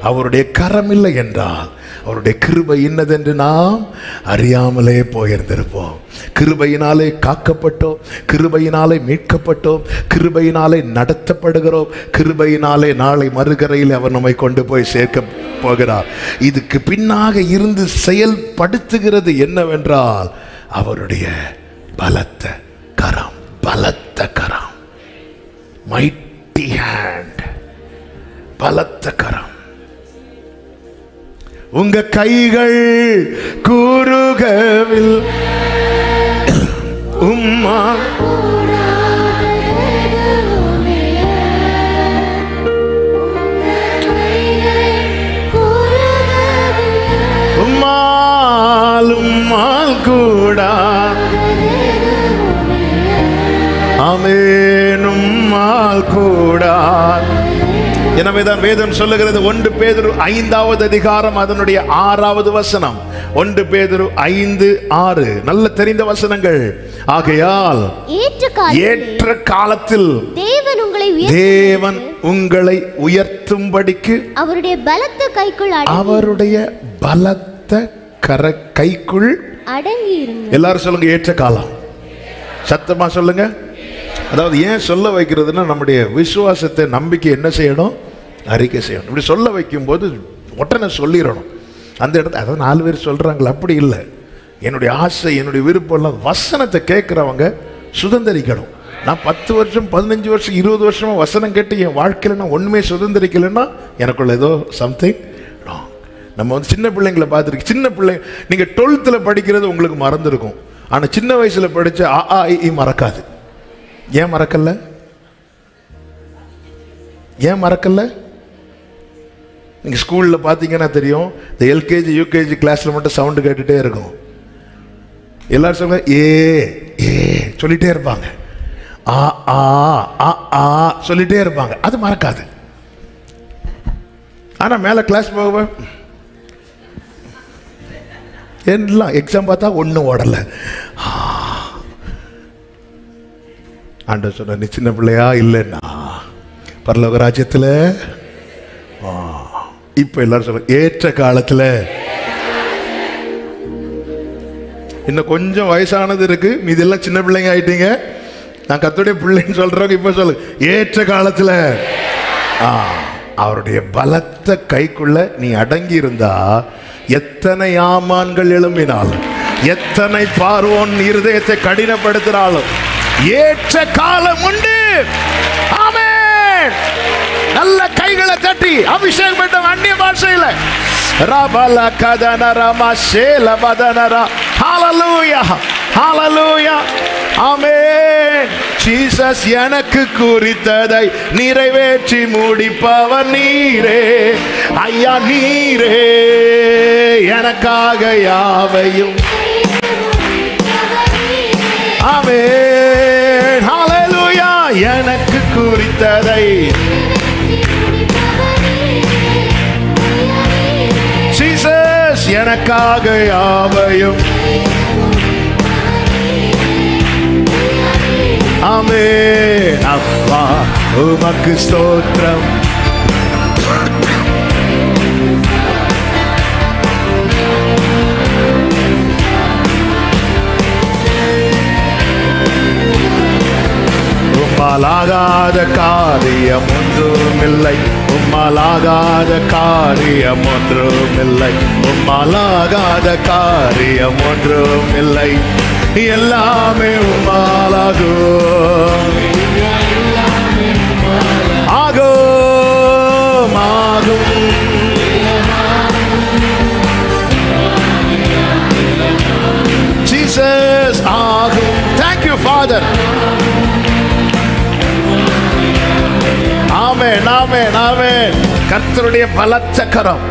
அவருடைய கரம் இல்லை என்றால் அவருடைய கிருபை இன்னதென்று நாம் அறியாமலே போயிருந்திருப்போம். கிருபையினாலே காக்கப்பட்டோம். கிருபையினாலே மீட்கப்பட்டோம். கிருபையினாலே நடத்தப்படுகிறோம். கிருபையினாலே நாளை மறுகரையில் அவர் நம்மை கொண்டு போய் சேர்க்க போகிறார். இதுக்கு பின்னாக இருந்து செயல்படுத்துகிறது என்னவென்றால் அவருடைய பலத்த கரம் பலத்த கரம். மைட்டி ஹேண்ட் பலத்த கரம். உங்க கைகள் கூறுகவில். உம்மா. எனவேதான் வேதம் சொல்லுகிறது. ஒன்று பேதுரு ஐந்தாவது அதிகாரம் அதனுடைய ஆறாவது வசனம். ஒன்று பேதுரு ஐந்து ஆறு. நல்ல தெரிந்த வசனங்கள். ஆகையால் ஏற்ற காலத்தில் தேவன் உங்களை தேவன் உங்களை உயர்த்தும்படிக்கு அவருடைய பலத்த கைக்குள் அவருடைய பலத்த கர கைக்குள் அடங்கி எல்லாரும் சொல்லுங்க ஏற்ற காலம். சத்தமா சொல்லுங்க. அதாவது ஏன் சொல்ல வைக்கிறதுன்னா நம்முடைய விசுவாசத்தை நம்பிக்கை என்ன செய்யணும்? அறிக்கை செய்யணும். இப்படி சொல்ல வைக்கும்போது உடனே சொல்லிடணும். அந்த இடத்துல அதாவது நாலு பேர் சொல்கிறாங்களா அப்படி இல்லை. என்னுடைய ஆசை என்னுடைய விருப்பம்லாம் வசனத்தை கேட்குறவங்க சுதந்திரிக்கணும். நான் பத்து வருஷம் பதினஞ்சு வருஷம் இருபது வருஷமாக வசனம் கேட்டு என் வாழ்க்கையில் நான் ஒன்றுமே சுதந்திரிக்கலைன்னா எனக்குள்ள ஏதோ சம்திங் நம்ம வந்து சின்ன பிள்ளைங்களை பார்த்துருக்கு சின்ன பிள்ளைங்க நீங்கள் டுவெல்த்தில் படிக்கிறது உங்களுக்கு மறந்துருக்கும். ஆனால் சின்ன வயசில் படித்த ஆ ஆ இ, மறக்காது. ஏன் மறக்கலை? ஏன் மறக்கலை? நீங்கள் ஸ்கூலில் பார்த்தீங்கன்னா தெரியும் இந்த எல்கேஜி யூகேஜி கிளாஸில் மட்டும் சவுண்டு கேட்டுகிட்டே இருக்கும். எல்லாரும் சொல்ல ஏ ஏ சொல்லிகிட்டே இருப்பாங்க. ஆ ஆ ஆ ஆ சொல்லிகிட்டே இருப்பாங்க. அது மறக்காது. ஆனால் மேலே கிளாஸ் போக எல்லாம் எக்ஸாம் பார்த்தா ஒன்றும் ஓடலை. ஆண்ட சொன்ன நீ சின்ன பிள்ளையா? இல்லைன்னா பரலோக ராஜ்யத்தில் இப்போ எல்லாரும் சொல்ல ஏற்ற காலத்தில். இன்னும் கொஞ்சம் வயசானது இருக்கு. இதெல்லாம் சின்ன பிள்ளைங்க ஆயிட்டீங்க. நான் கத்துடைய பிள்ளைன்னு சொல்றவங்க இப்ப சொல்லு. ஏற்ற காலத்துல. ஆ, அவருடைய பலத்த கைக்குள்ள நீ அடங்கி இருந்தா எத்தனை ஆமான்கள் எழும்பினாலும் எத்தனை பார்வோன் இருதயத்தை கடினப்படுத்தினாலும் ஏற்ற காலம் உண்டு. நல்ல கைகளை தட்டி அபிஷேகம் பண்ண அந்நிய பாஷையில. ரபல கதன ரமா சேல பதனரா ஹாலலூயா ஹாலலூயா ஆமே ஜீசஸ் எனக்கு குறித்ததை நிறைவேற்றி முடிப்பவர் நீரே. ஐயா நீரே. எனக்காக யாவையும் ஆமே ஹாலலூயா எனக்கு குறித்ததை எனக்காக யாவையும் அமே அப்பா உமக்கு ஸ்தோத்திரம். உம்மாலாகாத காரியம் ஒன்றும் இல்லை உம்மாலாகாத காரியம் ஒன்றும் இல்லை உம்மாலாகாத காரியம் ஒன்றும் இல்லை எல்லாமே உம்மாலாகும். ஆகும் ஆகும். ஜீசஸ் ஆகும். தேங்க்யூ ஃபாதர் கர்த்தருடைய பலத்த கரம்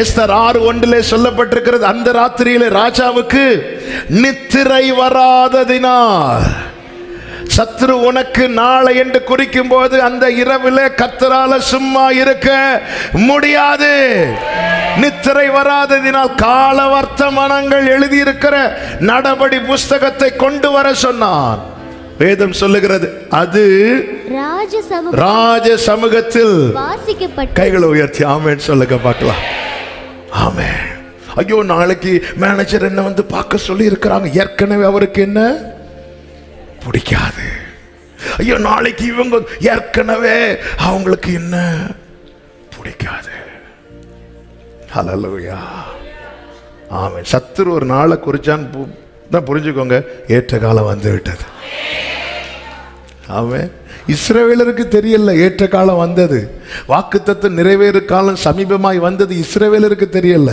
எஸ்தர் ஆறு ஒன்றிலே சொல்லப்பட்டிருக்கிறது அந்த ராத்திரியிலே ராஜாவுக்கு நித்திரை வராததினால் சத்ரு உனக்கு நாளை என்று குறிக்கும் போது அந்த இரவில் கத்தரால சும்மா இருக்க முடியாது. நித்திரை வராததினால் கால வர்த்தமானங்கள் எழுதியிருக்கிற நடபடி புஸ்தகத்தை கொண்டு வர சொன்னான். வேதம் சொல்லுகிறது. அது ராஜ சமூக ராஜ சமூகத்தில் கைகளை உயர்த்தி ஆமேன்னு சொல்லுங்க பார்க்கலாம். ஆமே ஐயோ நாளைக்கு மேனேஜர் என்ன வந்து பார்க்க சொல்லி இருக்கிறாங்க ஏற்கனவே அவருக்கு என்ன? பிடிக்காது. ஐயோ நாளைக்கு இவங்க ஏற்கனவே அவங்களுக்கு என்ன? பிடிக்காது. ஹalleluya ஆமே சத்துரு ஒரு நாளை குறிச்சான்னு தான் புரிஞ்சுக்கோங்க ஏற்ற காலம் வந்து விட்டது. அவன் இஸ்ரவேலருக்கு தெரியல ஏற்ற காலம் வந்தது. வாக்குத்தத்தம் நிறைவேறு காலம் சமீபமாய் வந்தது இஸ்ரவேலருக்கு தெரியல.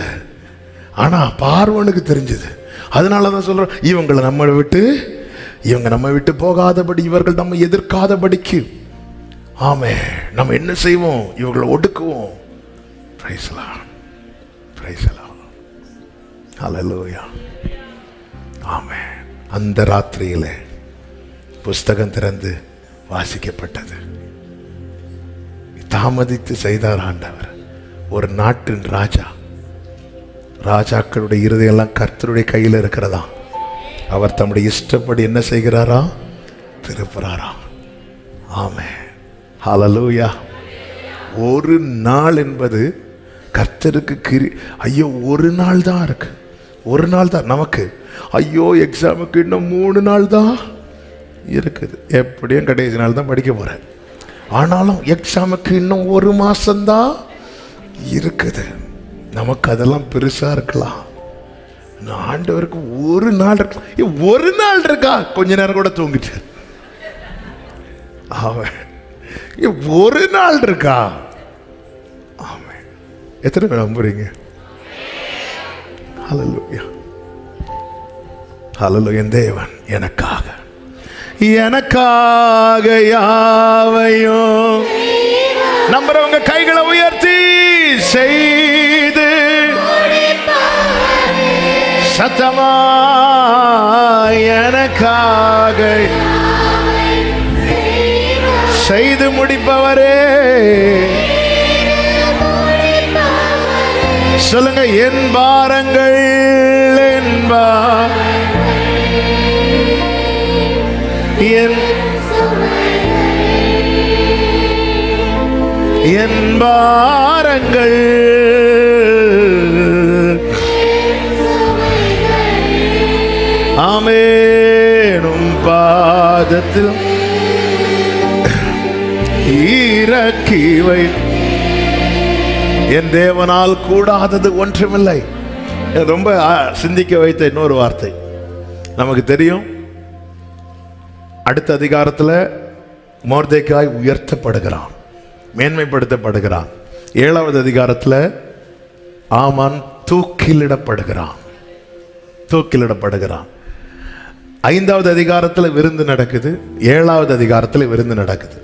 ஆனால் பார்வனுக்கு தெரிஞ்சது. அதனால தான் சொல்கிறோம் இவங்களை நம்ம விட்டு இவங்க நம்ம விட்டு போகாதபடி இவர்கள் நம்ம எதிர்க்காதபடிக்கு. ஆமே. நம்ம என்ன செய்வோம்? இவங்களை ஒடுக்குவோம். பிரைஸ்லாம் பிரைஸ்லாம் அலலோயா ஆமே அந்த ராத்திரியில் புஸ்தகம் திறந்து வாசிக்கப்பட்டது. தாமதித்து செய்தார் ஆண்டவர். ஒரு நாட்டின் ராஜா. ராஜாக்களுடைய இருதயெல்லாம் கர்த்தருடைய கையில் இருக்கிறதா? அவர் தம்முடைய இஷ்டப்படி என்ன செய்கிறாரா? திருப்புறாரா. ஆமே ஹலலூயா ஒரு நாள் என்பது கர்த்தருக்கு கிரி ஐயோ ஒரு நாள் தான் இருக்கு. ஒரு நாள் தான் நமக்கு. ஐயோ எக்ஸாமுக்கு இன்னும் மூணு நாள் தான் இருக்குது. எப்படியும் கடைசி நாள் தான் படிக்க போகிறேன் ஆனாலும் எக்ஸாமுக்கு இன்னும் ஒரு மாதந்தான் இருக்குது. நமக்கு அதெல்லாம் பெருசாக இருக்கலாம். ஆண்டவருக்கு ஒரு நாள் இருக்கு. ஒரு நாள் இருக்கா? கொஞ்ச நேரம் கூட தூங்கிட்டு. அவன் ஒரு நாள் இருக்கா? ஆமாம் எத்தனை பேர் நம்புறீங்க? ஹலலுயா ஹலலுயன் தேவன் எனக்காக. எனக்காக யாவையும் நம்புறவங்க கைகளை உயர்த்தி செய்து சத்தமா எனக்காக செய்து முடிப்பவரே சொல்லுங்க என் பாரங்கள் என்பா. என் என் பாரங்கள் ஆமேனும் பாதத்தில் இறக்கி வை என் தேவனால் கூடாதது ஒன்றுமில்லை. ரொம்ப சிந்திக்க வைத்த இன்னொரு வார்த்தை. நமக்கு தெரியும் அடுத்த அதிகாரத்தில் மோர்தேக்காய் உயர்த்தப்படுகிறான் மேன்மைப்படுத்தப்படுகிறான். ஏழாவது அதிகாரத்தில் ஆமான் தூக்கிலிடப்படுகிறான் தூக்கிலிடப்படுகிறான். ஐந்தாவது அதிகாரத்தில் விருந்து நடக்குது ஏழாவது அதிகாரத்தில் விருந்து நடக்குது.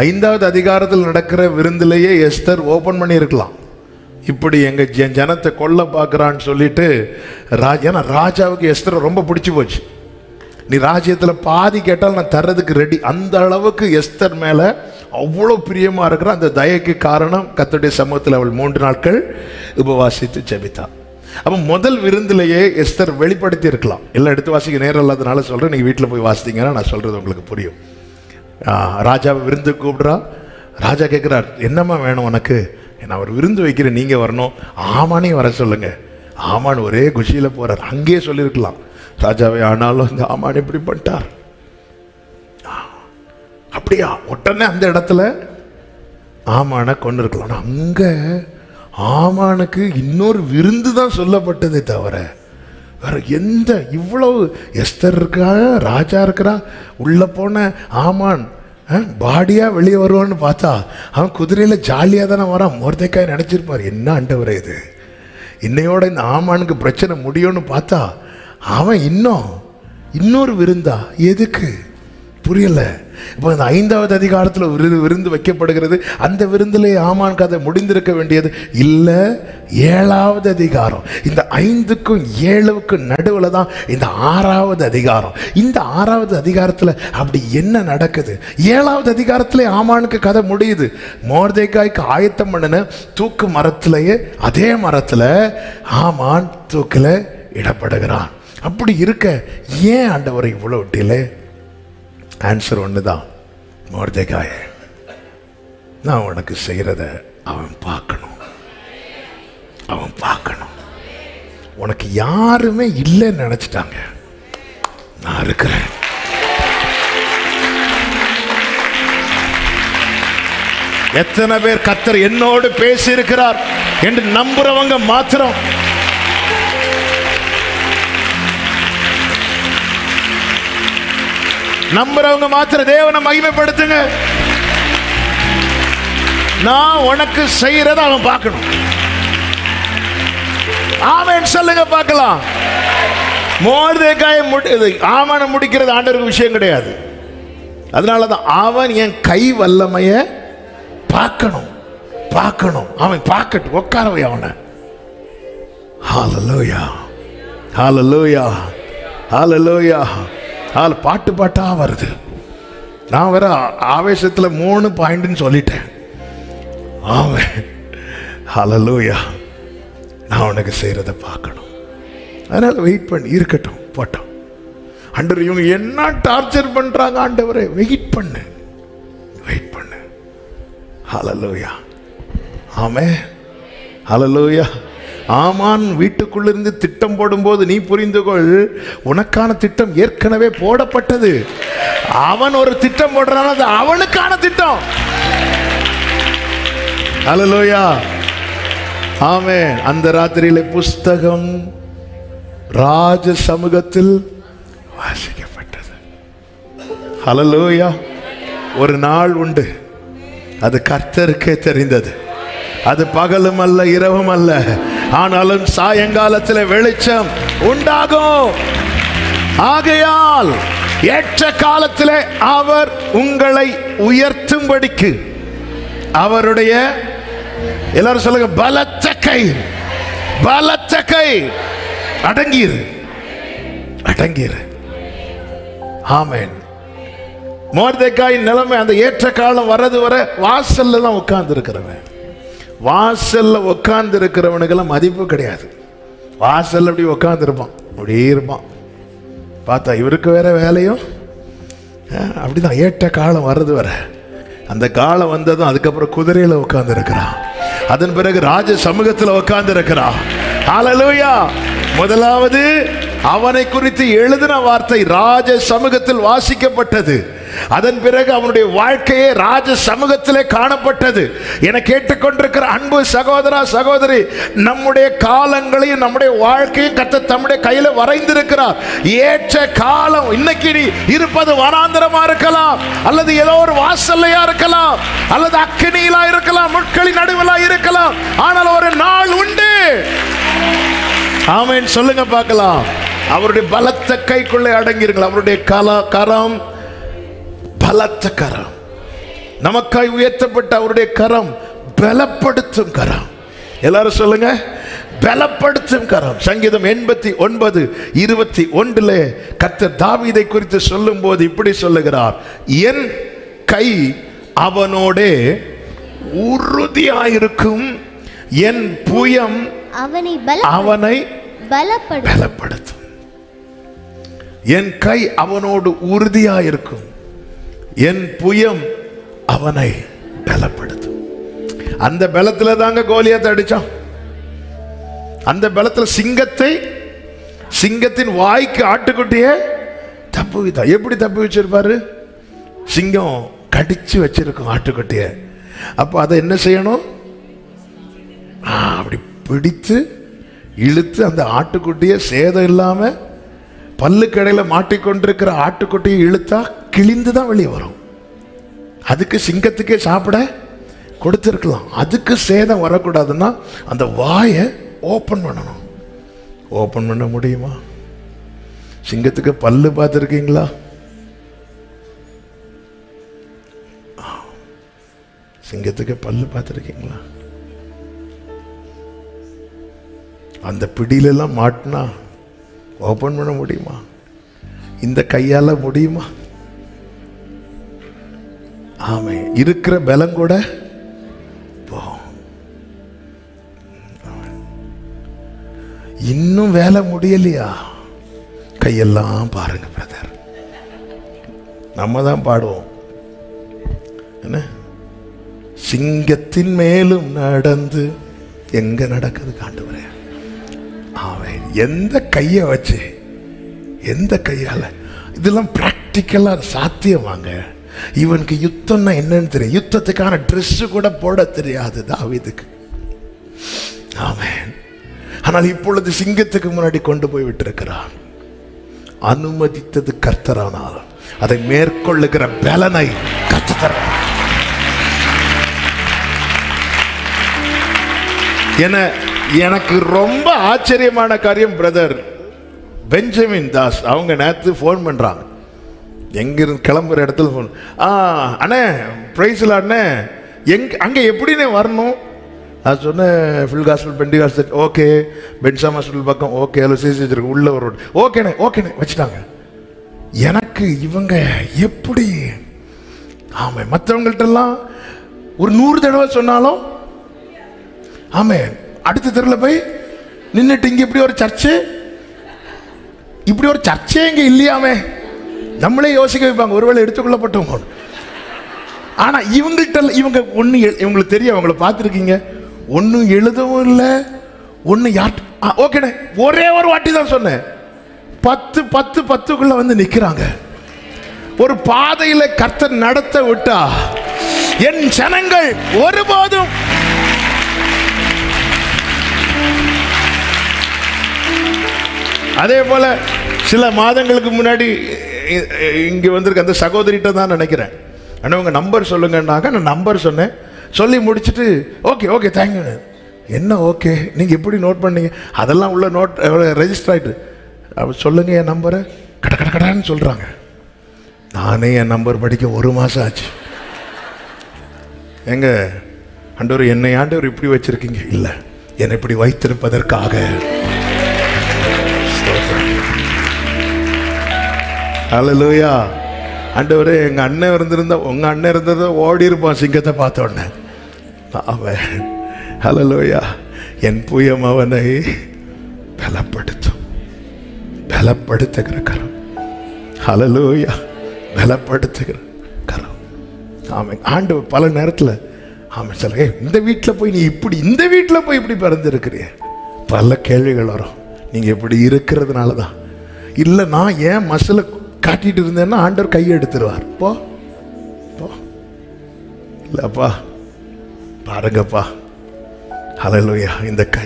ஐந்தாவது அதிகாரத்தில் நடக்கிற விருந்திலேயே எஸ்தர் ஓபன் பண்ணியிருக்கலாம். இப்படி எங்கள் ஜனத்தை கொல்ல பார்க்குறான்னு சொல்லிட்டு ராஜ் ஏன்னா ராஜாவுக்கு எஸ்தர் ரொம்ப பிடிச்சி போச்சு. நீ ராஜ்யத்தில் பாதி கேட்டால் நான் தர்றதுக்கு ரெடி அந்த அளவுக்கு எஸ்தர் மேலே அவ்வளோ பிரியமாக இருக்கிற அந்த தயக்கு காரணம் கர்த்தருடைய சமூகத்தில் அவள் மூன்று நாட்கள் உபவாசித்து ஜெபித்தாள் அப்போ முதல் விருந்திலேயே எஸ்தர் வெளிப்படுத்தி இருக்கலாம் எல்லாம் எடுத்து வாசிக்க நேரம் இல்லாதனால சொல்கிறேன் நீங்கள் வீட்டில் போய் வாசித்தீங்கன்னா நான் சொல்கிறது உங்களுக்கு புரியும். ராஜாவை விருந்து கூப்பிடுறா. ராஜா கேட்குறார் என்னம்மா வேணும் உனக்கு? நான் ஒரு விருந்து வைக்கிறேன் நீங்கள் வரணும். ஆமானே வர சொல்லுங்கள் ஆமான் ஒரே குஷியில் போகிறார் அங்கேயே சொல்லியிருக்கலாம் ராஜாவை ஆனாலும் இந்த ஆமான் இப்படி பண்ணிட்டார். ஆ, அப்படியா? உடனே அந்த இடத்துல ஆமானை கொண்டு இருக்கலாம் ஆனால் அங்கே ஆமானுக்கு இன்னொரு விருந்து தான் சொல்லப்பட்டதே தவிர வேறு எந்த இவ்வளவு எஸ்தர் இருக்கா ராஜா இருக்கிறா உள்ளே போன ஆமான் பாடியாக வெளியே வருவான்னு பார்த்தா அவன் குதிரையில் ஜாலியாக தானே வரான் மோர்த்தைக்காய் நினச்சிருப்பார். என்ன ஆண்டவரே இது? இன்னையோட இந்த ஆமானுக்கு பிரச்சனை முடியும்னு பார்த்தா அவன் இன்னும் இன்னொரு விருந்தா எதுக்கு? புரியல. இப்போ இந்த ஐந்தாவது அதிகாரத்தில் விருந்து விருந்து வைக்கப்படுகிறது. அந்த விருந்திலே ஆமான் கதை முடிந்திருக்க வேண்டியது. இல்லை ஏழாவது அதிகாரம். இந்த ஐந்துக்கும் ஏழுக்கும் நடுவில் தான் இந்த ஆறாவது அதிகாரம். இந்த ஆறாவது அதிகாரத்தில் அப்படி என்ன நடக்குது? ஏழாவது அதிகாரத்திலே ஆமானுக்கு கதை முடியுது. மோர்தேக்காய்க்கு ஆயத்தம் பண்ணின தூக்கு மரத்திலேயே அதே மரத்தில் ஆமான் தூக்கில் இடப்படுகிறான். அப்படி இருக்க ஏன் ஆண்டவரை இவ்வளோ டிலே ஆன்சர் ஒன்று தான் மோர்தேகாய நான் உனக்கு செய்கிறத அவன் பார்க்கணும். அவன் பார்க்கணும். உனக்கு யாருமே இல்லைன்னு நினச்சிட்டாங்க. நான் இருக்கிறேன். எத்தனை பேர் கத்தர் என்னோடு பேசியிருக்கிறார் என்று நம்புறவங்க மாத்திரம் நம்புறவங்க மாத்திர தேவனை மகிமைப்படுத்துங்க. நான் உனக்கு செய்யறத அவன் பார்க்கணும். ஆமென் சொல்லுங்க பார்க்கலாம். மோர்தேக்காய முடி ஆமான முடிக்கிறது ஆண்டவருக்கு விஷயம் கிடையாது. அதனால தான் அவன் என் கை வல்லமைய பார்க்கணும். பார்க்கணும். அவன் பார்க்கட்டும். உட்காரவை அவனை. ஹாலலோயா ஹாலலோயா ஹாலலோயா அதில் பாட்டு பாட்டாக வருது. நான் வேற ஆவேசத்தில் மூணு பாயிண்ட்னு சொல்லிட்டேன். ஆவன் ஹலலூயா நான் உனக்கு செய்கிறத பார்க்கணும். அதனால் வெயிட் பண்ணி இருக்கட்டும் போட்டோம். ஆண்டவர் இவங்க என்ன டார்ச்சர் பண்ணுறாங்க ஆண்டவரே வெயிட் பண்ணு. வெயிட் பண்ணு. ஹலலூயா ஆமே ஹலலூயா ஆமான் வீட்டுக்குள்ளிருந்து திட்டம் போடும்போது நீ புரிந்து கொள் உனக்கான திட்டம் ஏற்கனவே போடப்பட்டது. அவன் ஒரு திட்டம் போடுறான் அது அவனுக்கான திட்டம். அலலோயா ஆமே அந்த ராத்திரியில புஸ்தகம் ராஜ சமூகத்தில் வாசிக்கப்பட்டது. ஹலலோயா ஒரு நாள் உண்டு. அது கர்த்தருக்கே தெரிந்தது. அது பகலும் அல்ல இரவும் அல்ல. ஆனாலும் சாயங்காலத்தில் வெளிச்சம் உண்டாகும். ஆகையால் ஏற்ற காலத்தில் அவர் உங்களை உயர்த்தும்படிக்கு அவருடைய எல்லாரும் சொல்லுங்க பலத்த கை பலத்த கை அடங்கியிரு அடங்கியிரு ஆமேன். மோர்தேக்காயின் நிலைமை அந்த ஏற்ற காலம் வர்றது வர வாசல்ல தான் உட்கார்ந்து இருக்கிறவன் வாசல்ல உட்கார்ந்து இருக்கிறவனுக்கெல்லாம் மதிப்பு கிடையாது. வாசல் அப்படி உட்காந்துருப்பான் அப்படியே இருப்பான். பார்த்தா இவருக்கு வேற வேலையும் அப்படிதான். ஏற்ற காலம் வர்றது வர. அந்த காலம் வந்ததும் அதுக்கப்புறம் குதிரையில உட்கார்ந்து இருக்கிறான் அதன் பிறகு ராஜ சமூகத்தில் உட்கார்ந்து இருக்கிறான் ஹalleluya முதலாவது அவனை குறித்து எழுதின வார்த்தை ராஜ சமூகத்தில் வாசிக்கப்பட்டது. அதன் பிறகு அவனுடைய வாழ்க்கையே ராஜ சமூகத்திலே காணப்பட்டது. என கேட்டுக்கொண்டிருக்கிற அன்பு சகோதரா சகோதரி நம்முடைய காலங்களையும் நம்முடைய வாழ்க்கையும் கத்த தம்முடைய கையில வரைந்திருக்கிறார். ஏற்ற காலம் இன்னைக்கு நீ இருப்பது வனாந்தரமா இருக்கலாம் அல்லது ஏதோ ஒரு வாசல்லையா இருக்கலாம் அல்லது அக்கினியிலா இருக்கலாம் முட்களின் நடுவிலா இருக்கலாம். ஆனால் ஒரு நாள் உண்டு. ஆமேன். சொல்லுங்க பார்க்கலாம். அவருடைய பலத்த கைக்குள்ளே அடங்கியிருக்கலாம் அவருடைய கலா கரம் பலத்த கரம். நமக்காய் உயர்த்தப்பட்ட அவருடைய கரம் பலப்படுத்தும் கரம். எல்லாரும் சொல்லுங்க பலப்படுத்தும் கரம். சங்கீதம் எண்பத்தி ஒன்பது இருபத்தி ஒன்றிலே கர்த்தர் தாவீதை குறித்து சொல்லும் போது இப்படி சொல்லுகிறார். என் கை அவனோடே உறுதியாயிருக்கும் என் புயம் அவனை அவனை பலப்படு பலப்படுத்தும். என் கை அவனோடு உறுதியாயிருக்கும். என் புயம் அவனை பலப்படுத்தும். அந்த பலத்தில் தாங்க கோலியாத்தை அடித்தான் அந்த பலத்தில் சிங்கத்தை சிங்கத்தின் வாய்க்கு ஆட்டுக்குட்டியே தப்பு வைத்தா. எப்படி தப்பு வச்சிருப்பாரு? சிங்கம் கடிச்சு வச்சிருக்கும் ஆட்டுக்குட்டிய. அப்போ அதை என்ன செய்யணும்? ஆ, அப்படி பிடித்து இழுத்து அந்த ஆட்டுக்குட்டியை சேதம் இல்லாமல் பல்லு கடையில் மாட்டிக்கொண்டிருக்கிற ஆட்டுக்குட்டியை இழுத்தா கிழிந்து தான் வெளியே வரும். அதுக்கு சிங்கத்துக்கே சாப்பிட கொடுத்துருக்கலாம். அதுக்கு சேதம் வரக்கூடாதுன்னா அந்த வாயை ஓப்பன் பண்ணணும். ஓப்பன் பண்ண முடியுமா? சிங்கத்துக்கு பல்லு பார்த்துருக்கீங்களா? சிங்கத்துக்கு பல்லு பார்த்துருக்கீங்களா? அந்த பிடியிலெல்லாம் மாட்டினா ஓப்பன் பண்ண முடியுமா? இந்த கையால் முடியுமா? ஆமே. இருக்கிற பலம் கூட போகும். இன்னும் வேலை முடியலையா? கையெல்லாம் பாருங்க பிரதர் நம்ம தான் பாடுவோம். என்ன? சிங்கத்தின் மேலும் நடந்து எங்க நடக்குது காண்டு அவன் எந்த கையை வச்சு? எந்த கையால? இதெல்லாம் பிராக்டிக்கலா சாத்தியமாங்க. இவனுக்கு யுத்தம்னா என்னன்னு தெரியும். யுத்தத்துக்கான Dress கூட போட தெரியாது தாவிதுக்கு. ஆமென். ஆனால் இப்பொழுது சிங்கத்துக்கு முன்னாடி கொண்டு போய் விட்டிருக்கிறான். அனுமதித்தது கர்த்தரானால். அதை மேற்கொள்ளுகிற பலனை கத்துத்தர என எனக்கு ரொம்ப ஆச்சரியமான காரியம் பிரதர் பெஞ்சமின் தாஸ் அவங்க நேத்து ஃபோன் பண்ணுறாங்க எங்கிருந்து கிளம்புற இடத்துல ஃபோன் ஆ அண்ணே ப்ரைஸில் அண்ணே. எங் அங்கே எப்படிண்ணே வரணும்? அது சொன்னேன் ஃபில் ஹாஸ்பிட்டல் பெண்டி ஹாஸ்பிட்டல் ஓகே பென்சாம் ஹாஸ்பிட்டல் பக்கம். ஓகே அதில் சிசி வச்சிருக்கு உள்ள ஒரு ரோடு ஓகேண்ணே ஓகேண்ணே வச்சுட்டாங்க. எனக்கு இவங்க எப்படி? ஆமாம் மற்றவங்கள்ட்டெல்லாம் ஒரு நூறு தடவை சொன்னாலும் ஆமே அடுத்த தெருவில் போய் நின்றுட்டு இங்கே இப்படி ஒரு சர்ச்சு இப்படி ஒரு சர்ச்சே இங்கே இல்லையாமே. நம்மளே யோசிக்க வைப்பாங்க. ஒருவேளை எடுத்துக்கொள்ளப்பட்டவங்க ஆனால் இவங்கள்ட்ட இவங்க ஒன்று இவங்களுக்கு தெரியும் அவங்கள பார்த்துருக்கீங்க. ஒன்றும் எழுதவும் இல்லை ஒன்று யார் ஓகேண்ணே ஒரே ஒரு வாட்டி தான் சொன்னேன். பத்து பத்து பத்துக்குள்ள வந்து நிற்கிறாங்க ஒரு பாதையில் கர்த்தர் நடத்த விட்டா என் ஜனங்கள் ஒருபோதும் அதே போல சில மாதங்களுக்கு முன்னாடி இங்கே வந்திருக்க அந்த சகோதரிகிட்ட தான் நினைக்கிறேன். ஆனால் உங்கள் நம்பர் சொல்லுங்கன்னாக்க நான் நம்பர் சொன்னேன். சொல்லி முடிச்சுட்டு ஓகே ஓகே தேங்க்யூ என்ன ஓகே நீங்கள் எப்படி நோட் பண்ணீங்க? அதெல்லாம் உள்ள நோட் ரெஜிஸ்டர் ஆகிட்டு அப்ப சொல்லுங்கள் என் நம்பரை கட கட கடன்னு சொல்கிறாங்க நானே என் நம்பர் படிக்க ஒரு மாதம் ஆச்சு. எங்க? ஆண்டவர் என்னை ஆண்டவர் இப்படி வச்சுருக்கீங்க? இல்லை. என்னை இப்படி வைத்திருப்பதற்காக. ஹalleluya ஆண்டவரே எங்கள் அண்ணன் இருந்திருந்தா உங்கள் அண்ணன் இருந்திருந்தா ஓடி இருப்பான் சிங்கத்தை பார்த்த உடனே. அவன் ஹலலோயா என் புயம் அவனை பலப்படுத்தும். பலப்படுத்துகிற கரம். ஹலலோயா பலப்படுத்துகிற கரம். ஆமென். ஆண்டவர் பல நேரத்தில் ஆமாம் சொல்லுங்க இந்த வீட்டில் போய் நீ இப்படி இந்த வீட்டில் போய் இப்படி பிறந்திருக்கிறிய? பல கேள்விகள் வரும். நீங்கள் இப்படி இருக்கிறதுனால தான் இல்லை நான் ஏன் மசில காட்டிட்டு இருந்தேன்னா ஆண்டவர் கையை எடுத்துருவார். போ போ. இல்லைப்பா. பாருங்கப்பா. ஹalleluya. இந்த கை.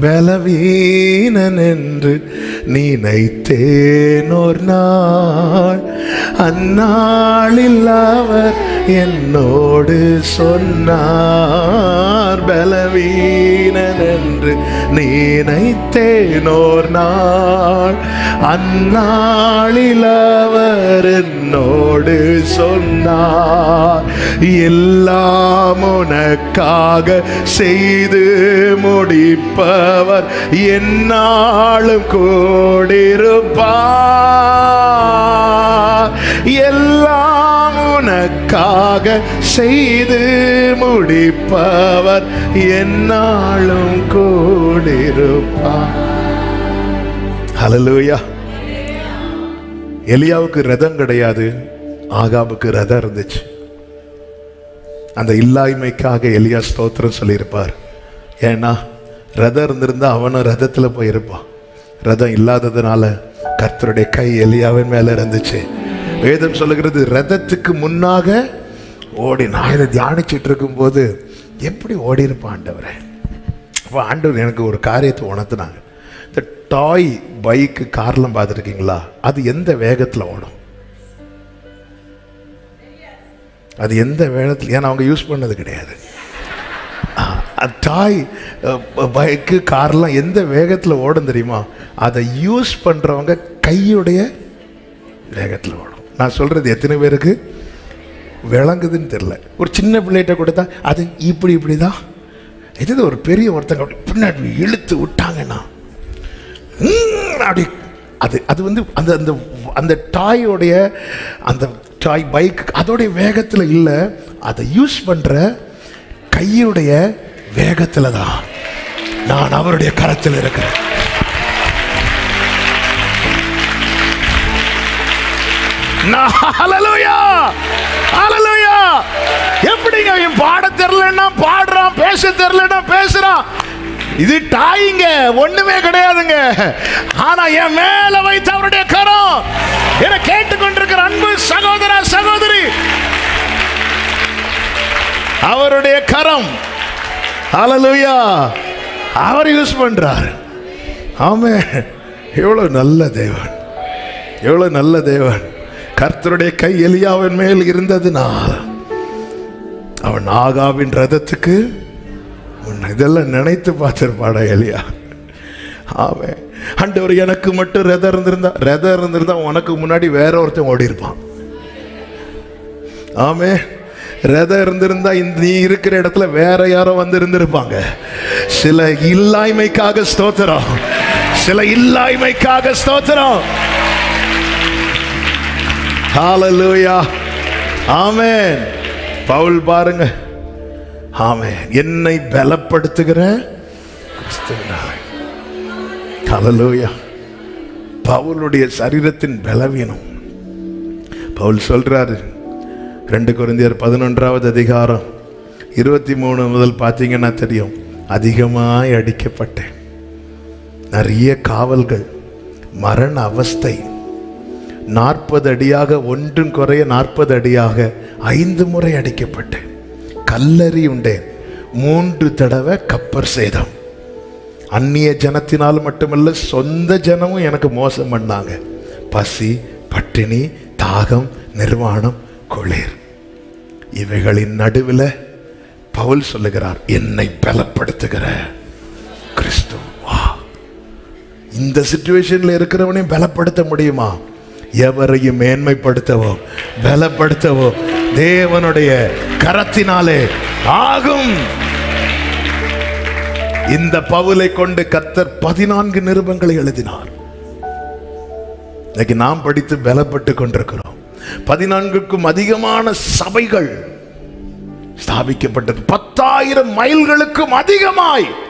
பலவீனன் என்று நினைத்தேனோர் நாள். அந்நாளில் அவர் என்னோடு சொன்னார். பலவீனன் என்று நீ ஒரு நாள். அந்நாளில் அவர் என்னோடு சொன்னார் எல்லாம் உனக்காக செய்து முடிப்பவர் என்னாலும் கூடிருப்பார் எல்லாம் உனக்காக செய்து முடிப்பவர் என்னாலும் கூடிருப்பார் ஹலலூயா எலியாவுக்கு ரதம் கிடையாது ஆகாபுக்கு ரதம் இருந்துச்சு. அந்த இல்லாய்மைக்காக எலியா ஸ்தோத்திரம் சொல்லியிருப்பார். ஏன்னா ரதம் இருந்திருந்தா அவனும் ரதத்தில் போயிருப்பான். ரதம் இல்லாததுனால கர்த்தருடைய கை எலியாவின் மேல இருந்துச்சு. வேதம் சொல்லுகிறது ரதத்துக்கு முன்னாக ஓடி நான் இதை தியானிச்சிட்டு இருக்கும்போது எப்படி ஓடி இருப்பான் ஆண்டவரை? அப்போ ஆண்டவர் எனக்கு ஒரு காரியத்தை உணர்த்தினாங்க. டாய் பைக்கு கார்லாம் பார்த்துருக்கீங்களா? அது எந்த வேகத்தில் ஓடும்? அது எந்த வேகத்தில்? ஏன்னா அவங்க யூஸ் பண்ணது கிடையாது. டாய் பைக்கு கார்லாம் எந்த வேகத்தில் ஓடும் தெரியுமா? அதை யூஸ் பண்ணுறவங்க கையுடைய வேகத்தில் ஓடும். நான் சொல்கிறது எத்தனை பேருக்கு? விளங்குதுன்னு தெரில ஒரு சின்ன பிள்ளைகிட்ட கொடுத்தா அது இப்படி இப்படி தான் இது ஒரு பெரிய ஒருத்தங்க அப்படி பின்னாடி இழுத்து விட்டாங்கன்னா அப்படி. அது அது வந்து அந்த அந்த அந்த டாயோடைய அந்த டாய் பைக் அதோடைய வேகத்தில் இல்லை. அதை யூஸ் பண்ணுற கையுடைய வேகத்தில் தான் நான் அவருடைய கரத்தில் இருக்கிறேன். நான் எப்படிங்க பாட தெரியலன்னா பாடுறான் பேச தெரியலன்னா பேசுறான்? இது தாயிங்க ஒண்ணுமே கிடையாதுங்க. ஆனா என் மேல வைத்த அவருடைய கரம். என கேட்டுக்கொண்டிருக்கிற அன்பு சகோதர சகோதரி. அவருடைய கரம். அலலுயா அவர் யூஸ் பண்றார். ஆமே எவ்வளவு நல்ல தேவன். எவ்வளவு நல்ல தேவன். கர்த்தருடைய கை எலியாவின் மேல் இருந்ததுனால் அவன் ஆகாவின் ரதத்துக்கு முன்ன இதெல்லாம் நினைத்து பார்த்திருப்பாடா எலியா. ஆமே ஆண்டவர் எனக்கு மட்டும் ரதம் இருந்திருந்தா ரதம் இருந்திருந்தா உனக்கு முன்னாடி வேற ஒருத்தன் ஓடி இருப்பான். ஆமே ரதம் இருந்திருந்தா இந்த நீ இருக்கிற இடத்துல வேற யாரோ வந்து இருந்திருப்பாங்க. சில இல்லாய்மைக்காக ஸ்தோத்திரம். சில இல்லாய்மைக்காக ஸ்தோத்திரம். ஹalleluya ஆமென். பவுல் பாருங்க. ஆமே என்னை பலப்படுத்துகிற கலலோயா பவுலுடைய சரீரத்தின் பலவீனம் பவுல் சொல்றாரு ரெண்டு குழந்தையர் பதினொன்றாவது அதிகாரம் இருபத்தி மூணு முதல் பார்த்தீங்கன்னா தெரியும் அதிகமாய் அடிக்கப்பட்டேன். நிறைய காவல்கள் மரண அவஸ்தை நாற்பது அடியாக ஒன்றும் குறைய நாற்பது அடியாக ஐந்து முறை அடிக்கப்பட்டேன். கல்லறி உண்டேன் மூன்று தடவை கப்பர் சேதம். அந்நிய ஜனத்தினால் மட்டுமல்ல சொந்த ஜனமும் எனக்கு மோசம் பண்ணாங்க. பசி பட்டினி தாகம் நிர்வாணம் குளிர். இவைகளின் நடுவில் பவுல் சொல்லுகிறார் என்னை பலப்படுத்துகிற கிறிஸ்து வா இந்த சுச்சுவேஷனில் இருக்கிறவனையும் பலப்படுத்த முடியுமா? எவரையும் மேன்மைப்படுத்தவோ பலப்படுத்தவோ தேவனுடைய கரத்தினாலே ஆகும். இந்த பவுலை கொண்டு கத்தர் பதினான்கு நிருபங்களை எழுதினார். இன்னைக்கு நாம் படித்து பலப்பட்டு கொண்டிருக்கிறோம். பதினான்குக்கும் அதிகமான சபைகள் ஸ்தாபிக்கப்பட்டது. பத்தாயிரம் மைல்களுக்கும் அதிகமாய்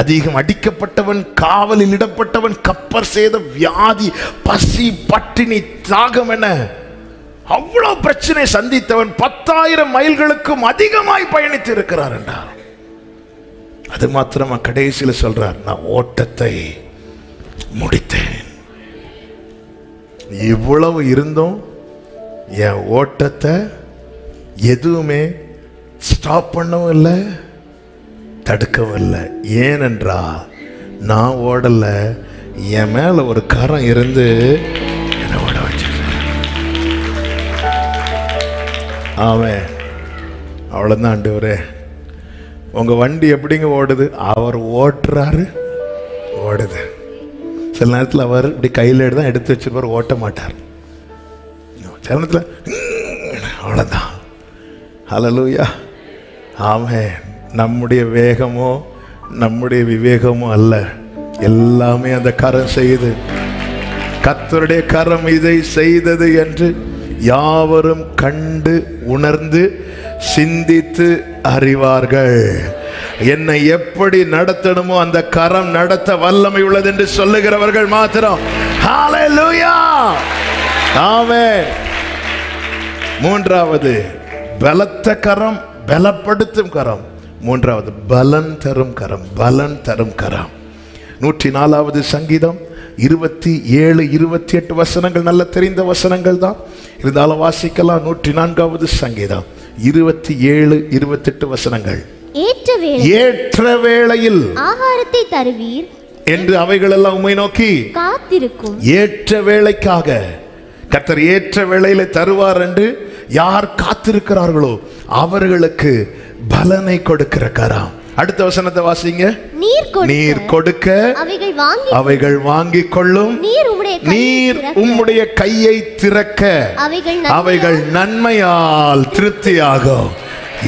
அதிகம் அடிக்கப்பட்டவன் காவலில் இடப்பட்டவன் கப்பர் சேத வியாதி பசி பட்டினி தாகம் என அவ்வளவு பிரச்சனை சந்தித்தவன் பத்தாயிரம் மைல்களுக்கும் அதிகமாய் பயணித்து இருக்கிறார் என்றார். அது மாத்திரமா கடைசியில் சொல்றார் நான் ஓட்டத்தை முடித்தேன். இவ்வளவு இருந்தும் என் ஓட்டத்தை எதுவுமே ஸ்டாப் பண்ணவும் இல்லை. தடுக்கவும் இல்லை ஏனென்றால் நான் ஓடலை என் மேலே ஒரு கரம் இருந்து என்னை ஓட வச்சிருக்கேன் அவன் அவ்வளோதான் ஆண்டவரே. உங்கள் வண்டி எப்படிங்க ஓடுது? அவர் ஓட்டுறாரு ஓடுது. சில நேரத்தில் அவர் இப்படி கையில் தான் எடுத்து வச்சிருப்பார் ஓட்ட மாட்டார். சில நேரத்தில் அவ்வளோதான் ஹலலூயா ஆமே நம்முடைய வேகமோ நம்முடைய விவேகமோ அல்ல. எல்லாமே அந்த கரம் செய்து கத்தருடைய கரம் இதை செய்தது என்று யாவரும் கண்டு உணர்ந்து சிந்தித்து அறிவார்கள். என்னை எப்படி நடத்தணுமோ அந்த கரம் நடத்த வல்லமை உள்ளது என்று சொல்லுகிறவர்கள் மாத்திரம். மூன்றாவது பலத்த கரம் பலப்படுத்தும் கரம். மூன்றாவது பலன் தரும் கரம் பலன் தரும் கரம். நூற்றி நாலாவது சங்கீதம் இருபத்தி ஏழு இருபத்தி எட்டு வசனங்கள் நல்ல தெரிந்த வசனங்கள் தான். இருந்தாலும் வாசிக்கலாம் நூற்றி நான்காவது சங்கீதம் இருபத்தி ஏழு இருபத்தெட்டு வசனங்கள். ஏற்ற வேளை ஏற்ற வேளையில் ஆகாரத்தை தருவீர் என்று அவைகளெல்லாம் உம்மை நோக்கி காத்திருக்கும். ஏற்ற வேலைக்காக கர்த்தர் ஏற்ற வேளையில தருவார் என்று யார் காத்திருக்கிறார்களோ அவர்களுக்கு பலனை கொடுக்கிற கரம். அடுத்த வசனத்தை வாசிங்க. நீர் கொடுக்க. நீர் கொடுக்க. அவைகள் வாங்கி கொள்ளும். நீர் உம்முடைய கையை திறக்க, உம்முடைய கையை திறக்க. அவைகள் அவைகள் நன்மையால் திருப்தியாகும்.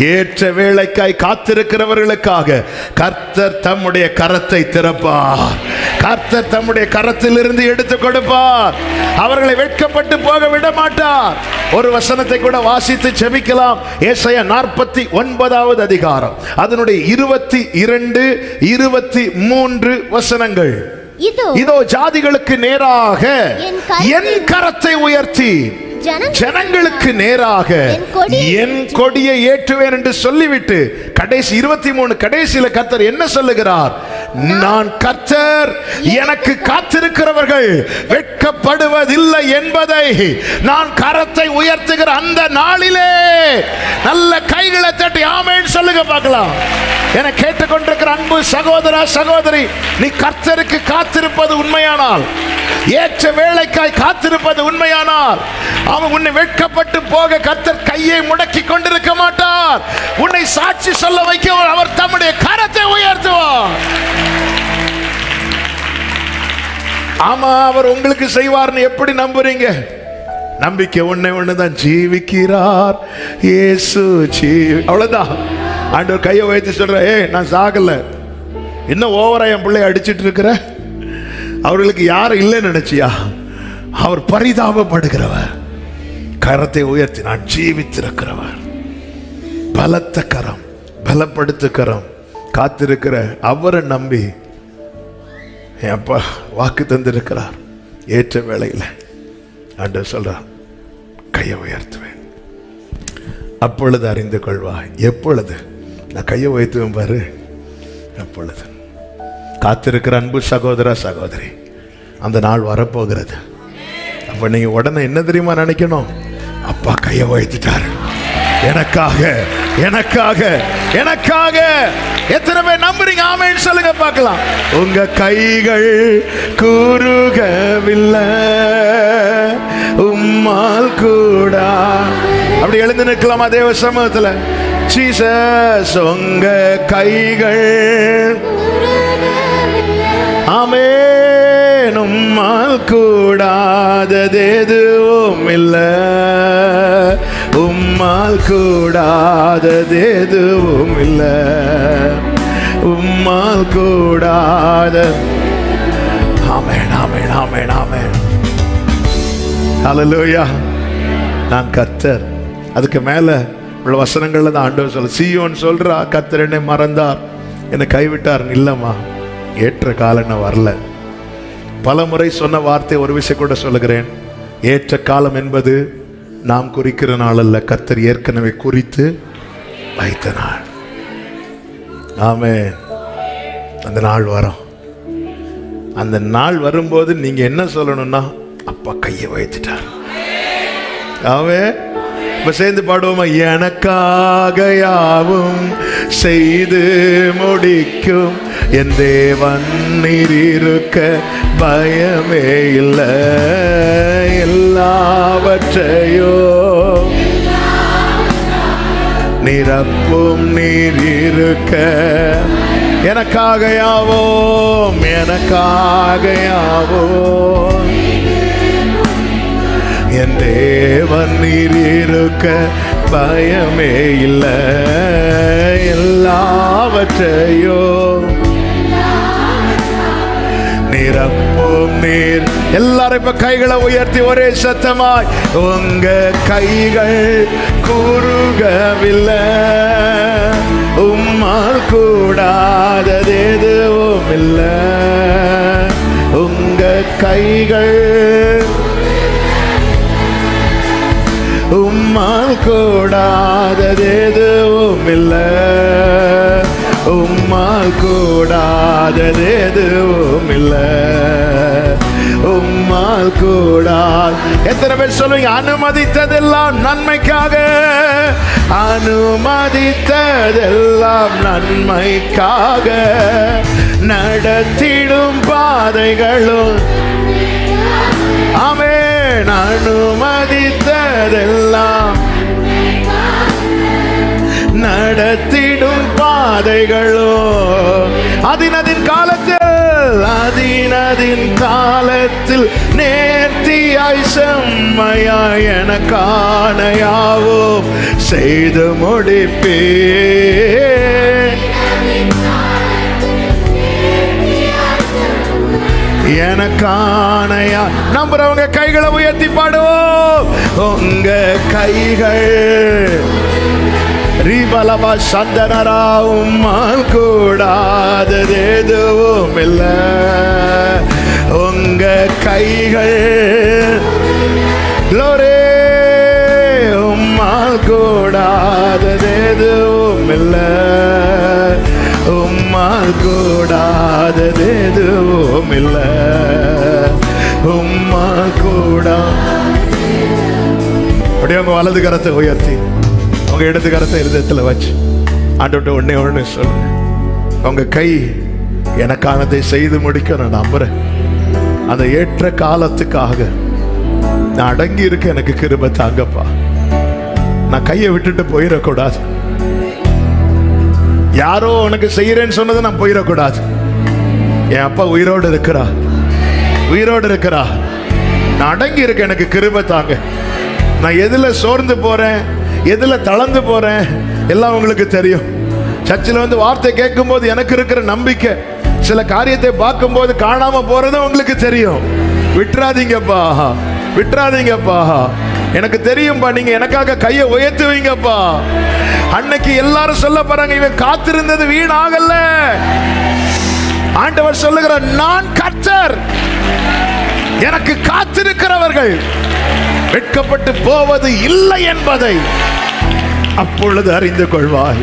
ஏற்ற வேலைக்காய் காத்திருக்கிறவர்களுக்காக கர்த்தர் தம்முடைய கரத்தை திறப்பார். கர்த்தர் தம்முடைய கரத்திலிருந்து எடுத்து கொடுப்பார். அவர்களை வெட்கப்பட்டு போக விட மாட்டார் ஒரு வசனத்தை கூட வாசித்து செபிக்கலாம். ஏசாயா நாற்பத்தி ஒன்பதாவது அதிகாரம். அதனுடைய இருபத்தி இரண்டு இருபத்தி மூன்று வசனங்கள். இதோ ஜாதிகளுக்கு நேராக என் கரத்தை- உயர்த்தி. ஜனங்களுக்கு நேராக என் கொடியை ஏற்றுவேன் என்று சொல்லிவிட்டு கடைசி இருபத்தி மூணு கடைசியில கர்த்தர் என்ன சொல்லுகிறார்? நான் கர்த்தர் எனக்கு காத்திருக்கிறவர்கள் வெட்கப்படுவதில்லை என்பதை நான் கரத்தை உயர்த்துகிற அந்த நாளிலே நல்ல கைகளை தட்டி ஆமேன்னு சொல்லுங்க பார்க்கலாம். என கேட்டுக்கொண்டிருக்கிற அன்பு சகோதரா சகோதரி நீ கர்த்தருக்கு காத்திருப்பது உண்மையானால் ஏற்ற வேலைக்காய் காத்திருப்பது உண்மையானால் அவன் உன்னை வெட்கப்பட்டு போக கர்த்தர் கையை முடக்கி கொண்டிருக்க மாட்டார். உன்னை சாட்சி சொல்ல வைக்க அவர் தம்முடைய கரத்தை உயர்த்துவார். ஆமா அவர் உங்களுக்கு செய்வார்னு எப்படி நம்புறீங்க? நம்பிக்கை ஒண்ணே ஒண்ணுதான். ஜீவிக்கிறார். இயேசு ஜீவி அவ்வளவுதான். ஆண்டவர் கையை வைத்து சொல்ற ஏய் நான் சாகல. இன்னும் ஓவரா என் பிள்ளைய அடிச்சிட்டு இருக்கிற? அவர்களுக்கு யாரும் இல்லைன்னு நினைச்சியா? அவர் பரிதாபப்படுகிறவர். கரத்தை உயர்த்தி நான் ஜீவித்திருக்கிறவர். பலத்த கரம் பலப்படுத்த கரம். காத்திருக்கிற அவரை நம்பி என் அப்பா வாக்கு தந்திருக்கிறார். ஏற்ற வேலையில் ஆண்டவர் சொல்கிறார் கையை உயர்த்துவேன். அப்பொழுது அறிந்து கொள்வா எப்பொழுது? நான் கையை உயர்த்துவேன் பாரு. எப்பொழுது காத்திருக்கிற அன்பு சகோதர சகோதரி அந்த நாள் வரப்போகிறது. அப்போ நீங்கள் உடனே என்ன தெரியுமா நினைக்கணும்? அப்பா கையை உயர்த்திட்டாரு. எனக்காக எனக்காக எனக்காக. எத்தனை பேர் நம்புறீங்க? ஆமேன்னு சொல்லுங்க பார்க்கலாம். உங்க கைகள் கூறுகவில்லை. உம்மால் கூடா. அப்படி எழுந்து நிற்கலாமா தேவ சமூகத்தில்? ஜீசஸ் உங்க கைகள் ஆமே உம்மால் கூடாதது எதுவும் இல்லை. உம்மால் கூடாதது எதுவும் உம்மால் கூடாத ஆமென் ஆமென் ஆமென் ஆமென். நான் கத்தர். அதுக்கு மேல உள்ள வசனங்கள்ல தான் ஆண்டவர் சொல்ல சீயோன் சொல்றா கத்தர் என்னை மறந்தார். என்னை கைவிட்டார். இல்லம்மா ஏற்ற காலம் நான் வரல. பல முறை சொன்ன வார்த்தை ஒரு விஷயம் கூட சொல்லுகிறேன். ஏற்ற காலம் என்பது நாம் குறிக்கிற நாள் அல்ல கத்தர் ஏற்கனவே குறித்து வைத்த நாள். ஆமே அந்த நாள் வரும். அந்த நாள் வரும்போது நீங்க என்ன சொல்லணும்னா அப்பா கையை வைத்துட்டார் ஆமே இப்ப சேர்ந்து பாடுவோமா? எனக்காக யாவும் செய்து முடிக்கும். என் தேவன் நீர் இருக்க பயமே இல்லை. எல்லாவற்றையோ நிரப்பும் நீர் இருக்க எனக்காக யாவோம் எனக்காக யாவோம் என் தேவன் நீர் இருக்க பயமே இல்லை. எல்லாவற்றையோ நிரப்பும் நீர் எல்லாரும் இப்ப கைகளை உயர்த்தி ஒரே சத்தமாய் உங்க கைகள் குறுகவில்லை. உம்மால் கூடாதது எதுவும் இல்லை உங்க கைகள் உம்மால் கூடாதது எதுவும் இல்லை உம்மால் கூடாதது இல்லை உம்மால் கூடாது எத்தனை பேர் சொல்லுவீங்க? அனுமதித்ததெல்லாம் நன்மைக்காக. அனுமதித்ததெல்லாம் நன்மைக்காக. நடத்திடும் பாதைகளும். ஆமென். அனுமதித்ததெல்லாம் நடத்திடும் பாதைகளோ? அதினதின் காலத்தில் அதினதின் காலத்தில் நேர்த்தியாய் செம்மையா என காணையாவோ? செய்து முடிப்பே எனக்கானையா நம்புறவங்க கைகளை உயர்த்தி பாடுவோம். உங்க கைகள் ரீபலமா சந்தனரா உம்மால் கூடாதது எதுவும் இல்ல. உங்க கைகள் லோரே உம்மால் கூடாதது எதுவும் இல்ல. உம்மால் கூடாதது எதுவும் இல்ல. உம்மால் கூடா அப்படியே உங்க வலது கரத்தை உயர்த்தி. உங்க இடது கரத்தை இருதயத்தில் வச்சு. ஆண்டோட்ட ஒன்னே ஒன்று சொல்லுங்க உங்க கை எனக்கானதை செய்து முடிக்க நான் நம்புறேன். அந்த ஏற்ற காலத்துக்காக நான் அடங்கி இருக்க எனக்கு கிருப தாங்கப்பா. நான் கையை விட்டுட்டு போயிடக்கூடாது. யாரோ உனக்கு செய்யறேன்னு சொன்னதை நான் போயிடக்கூடாது. என் அப்பா உயிரோடு இருக்கிறா. உயிரோடு இருக்கிறா. நான் அடங்கி இருக்க எனக்கு கிருப தாங்க. நான் எதுல சோர்ந்து போறேன்? எதில் தளர்ந்து போகிறேன் எல்லாம் உங்களுக்கு தெரியும். சர்ச்சில் வந்து வார்த்தை கேட்கும்போது எனக்கு இருக்கிற நம்பிக்கை. சில காரியத்தை பார்க்கும்போது காணாமல் போகிறதும் உங்களுக்கு தெரியும். விட்டுறாதீங்கப்பா. விட்டுறாதீங்கப்பா. எனக்கு தெரியும்பா நீங்க எனக்காக கையை உயர்த்துவீங்கப்பா. அன்னைக்கு எல்லாரும் சொல்ல போறாங்க இவன் காத்திருந்தது வீணாகல. ஆண்டவர் சொல்லுகிற நான் கர்த்தர். எனக்கு காத்திருக்கிறவர்கள். வெட்கப்பட்டு போவது இல்லை என்பதை அப்பொழுது அறிந்து கொள்வாய்.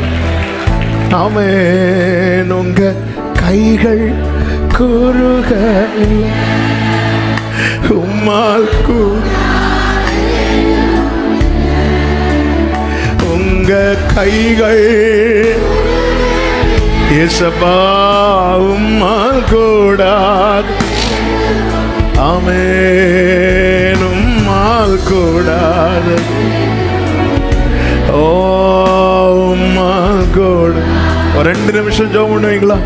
நாமே உங்க கைகள் கூறுக உம்மால் கூ உங்க கைகள் இயேசப்பா உம்மால் கூடாது. உம்மால் கூடாது. ஓ உம்மால் கூட. ஒரு ரெண்டு நிமிஷம் ஜோம் பண்ணுவீங்களா?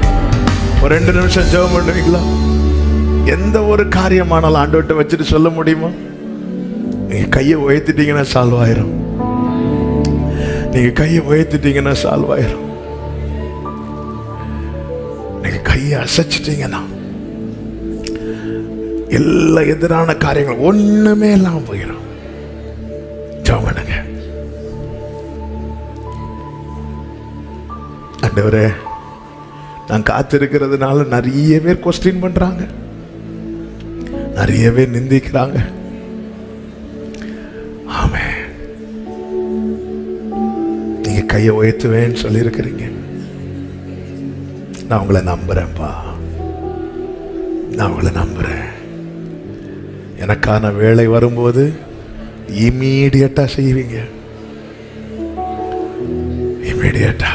ஒரு ரெண்டு நிமிஷம் ஜோம் பண்ணுவீங்களா? எந்த ஒரு காரியமானாலும் ஆண்டவர்கிட்ட வச்சுட்டு சொல்ல முடியுமா? நீங்க கையை உயர்த்திட்டீங்கன்னா சால்வ் ஆயிரும் நீங்க கையை உயர்த்திட்டீங்கன்னா சால்வ் ஆயிரும் நீங்க கையை அசைச்சிட்டீங்கன்னா எல்லா எதிரான காரியங்கள் ஒண்ணுமே இல்லாம போயிடும். ஜெபம் பண்ணுங்க. நான் காத்திருக்கிறதுனால நிறைய பேர் கொஸ்டின் பண்றாங்க. நிறைய பேர் நிந்திக்கிறாங்க. ஆமே நீங்க கையை உயர்த்துவேன்னு சொல்லியிருக்கிறீங்க. நான் உங்களை நம்புறேன்ப்பா நான் உங்களை நம்புறேன். எனக்கான வேலை வரும்போது இமீடியட்டா செய்வீங்க. இமீடியட்டா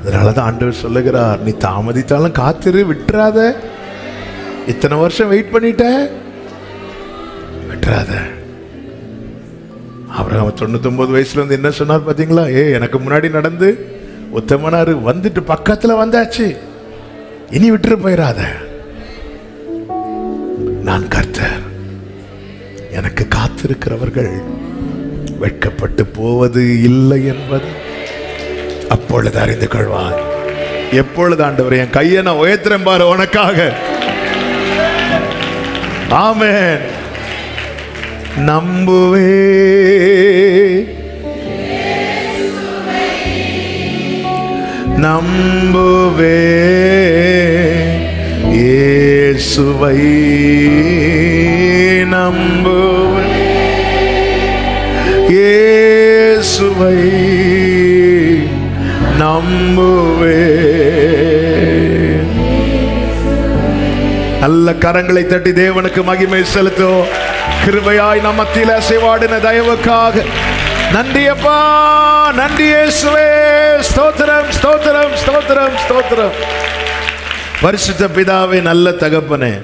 அதனாலதான் ஆண்டவர் சொல்லுகிறார் நீ தாமதித்தாலும் காத்திரு விட்டுறாத. இத்தனை வருஷம் வெயிட் பண்ணிட்ட விட்டுறாத. அப்புறம் தொண்ணூத்தொம்பது வயசுல வந்து என்ன சொன்னார் பாத்தீங்களா ஏ எனக்கு முன்னாடி நடந்து உத்தமனாரு வந்துட்டு பக்கத்துல வந்தாச்சு. இனி விட்டுரு போயிடாத. நான் கர்த்தர். எனக்கு காத்திருக்கிறவர்கள் வெட்கப்பட்டு போவது இல்லை என்பது அப்பொழுது அறிந்து கொள்வார். எப்பொழுது ஆண்டவர் என் கையை நான் உயர்த்துறேன் பாரு உனக்காக. ஆமேன். நம்புவே. நம்புவே. இயேசுவை நம்புவே இயேசுவை நம்புவே நல்ல கரங்களை தட்டி தேவனுக்கு மகிமை செலுத்தும். கிருபையாய் நம்ம மத்தியில் அசைவாடின தயவுக்காக. நன்றி அப்பா நன்றி இயேசுவே. ஸ்தோத்திரம் ஸ்தோத்திரம் ஸ்தோத்திரம் ஸ்தோத்திரம். பரிசுத்த பிதாவே நல்ல தகப்பனே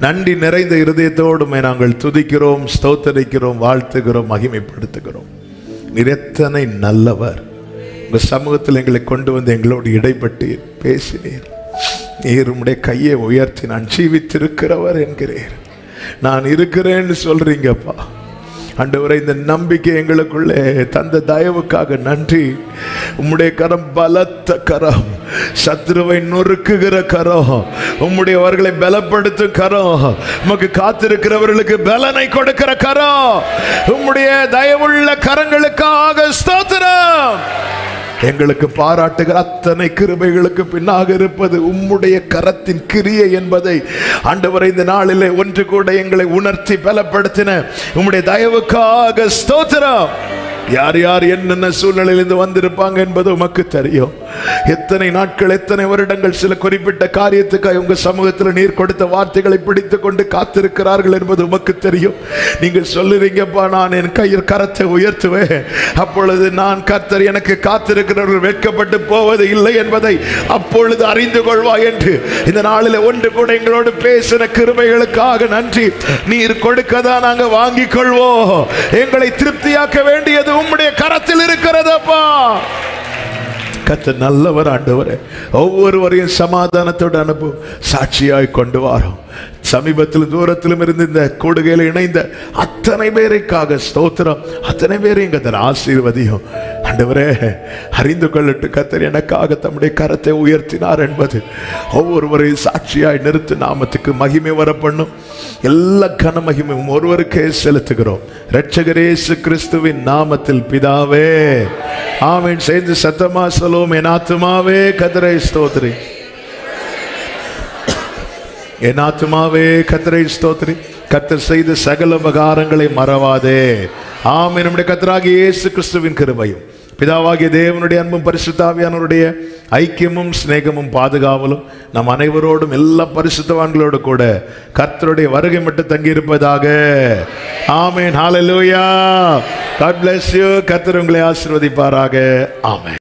நன்றி நிறைந்த இருதயத்தோடுமே நாங்கள் துதிக்கிறோம் ஸ்தோத்தரிக்கிறோம் வாழ்த்துகிறோம் மகிமைப்படுத்துகிறோம். நீர் எத்தனை நல்லவர். உங்கள் சமூகத்தில் எங்களை கொண்டு வந்து எங்களோடு இடைப்பட்டு பேசினீர். நீர் உடைய கையை உயர்த்தி நான் ஜீவித்திருக்கிறவர் என்கிறீர். நான் இருக்கிறேன்னு சொல்றீங்கப்பா. ஆண்டவரே இந்த நம்பிக்கை எங்களுக்குள்ளே தந்த தயவுக்காக நன்றி. உம்முடைய கரம் பலத்த கரம். சத்ருவை நொறுக்குகிற கரம். உம்முடையவர்களை பலப்படுத்தும் கரம். உமக்கு காத்திருக்கிறவர்களுக்கு பலனை கொடுக்கிற கரம். உம்முடைய தயவுள்ள கரங்களுக்காக ஸ்தோத்திரம். எங்களுக்கு பாராட்டுகிற அத்தனை கிருபைகளுக்கு பின்னாக இருப்பது உம்முடைய கரத்தின் கிரியை என்பதை ஆண்டவரை இந்த நாளிலே ஒன்று கூட எங்களை உணர்த்தி பலப்படுத்தின. உம்முடைய தயவுக்காக ஸ்தோத்திரம். யார் யார் என்னென்ன சூழ்நிலையிலிருந்து வந்திருப்பாங்க என்பது உமக்கு தெரியும். எத்தனை நாட்கள் எத்தனை வருடங்கள் சில குறிப்பிட்ட காரியத்துக்காக உங்க சமூகத்தில் நீர் கொடுத்த வார்த்தைகளை பிடித்து கொண்டு காத்திருக்கிறார்கள் என்பது உமக்கு தெரியும். நீங்கள் சொல்லுறீங்கப்பா நான் என் கையில் கரத்தை உயர்த்துவேன். அப்பொழுது நான் கர்த்தர் எனக்கு காத்திருக்கிறவர்கள் வெட்கப்பட்டு போவது இல்லை என்பதை அப்பொழுது அறிந்து கொள்வாய் என்று இந்த நாளில் ஒன்று கூட எங்களோடு பேசின கிருமைகளுக்காக நன்றி. நீர் கொடுக்கதான் நாங்க வாங்கிக் கொள்வோம். எங்களை திருப்தியாக்க வேண்டியது உம்முடைய கரத்தில் இருக்கிறதப்பா. கத்த நல்லவர் ஆண்டவரே. ஒவ்வொருவரையும் சமாதானத்தோடு அனுப்பு சாட்சியாய் கொண்டு வாரோம். சமீபத்தில் தூரத்திலும் இருந்து இந்த கூடுகையில் இணைந்த அத்தனை பேருக்காக ஸ்தோத்திரம். அத்தனை பேரையும் கத்தர் ஆசீர்வதியும். ஆண்டவரே அறிந்து கொள்ளட்டு கத்தர் எனக்காக தம்முடைய கரத்தை உயர்த்தினார் என்பது ஒவ்வொருவரையும் சாட்சியாய் நிறுத்து நாமத்துக்கு மகிமை வர பண்ணும் எல்லா கன மகிமையும் ஒருவருக்கே செலுத்துகிறோம். இரட்சகரேசு கிறிஸ்துவின் நாமத்தில் பிதாவே. ஆமீன். சேர்ந்து சத்தமா சொல்லுவோம். என் ஆத்துமாவே கதரை ஸ்தோத்ரி என் ஆத்மாவே கத்தரை ஸ்தோத்ரி கத்தர் செய்த சகல உபகாரங்களை மறவாதே. ஆமென். நம்முடைய கத்தராகிய இயேசு கிறிஸ்துவின் கிருபையும் பிதாவாகிய தேவனுடைய அன்பும் பரிசுத்தாவியானவருடைய ஐக்கியமும் சிநேகமும் பாதுகாவலும் நம் அனைவரோடும் எல்லா பரிசுத்தவான்களோடு கூட கர்த்தருடைய வருகை மட்டும் தங்கியிருப்பதாக. ஆமேன். ஹாலலூயா God பிளஸ் யூ கர்த்தர் உங்களை ஆசிர்வதிப்பாராக. ஆமே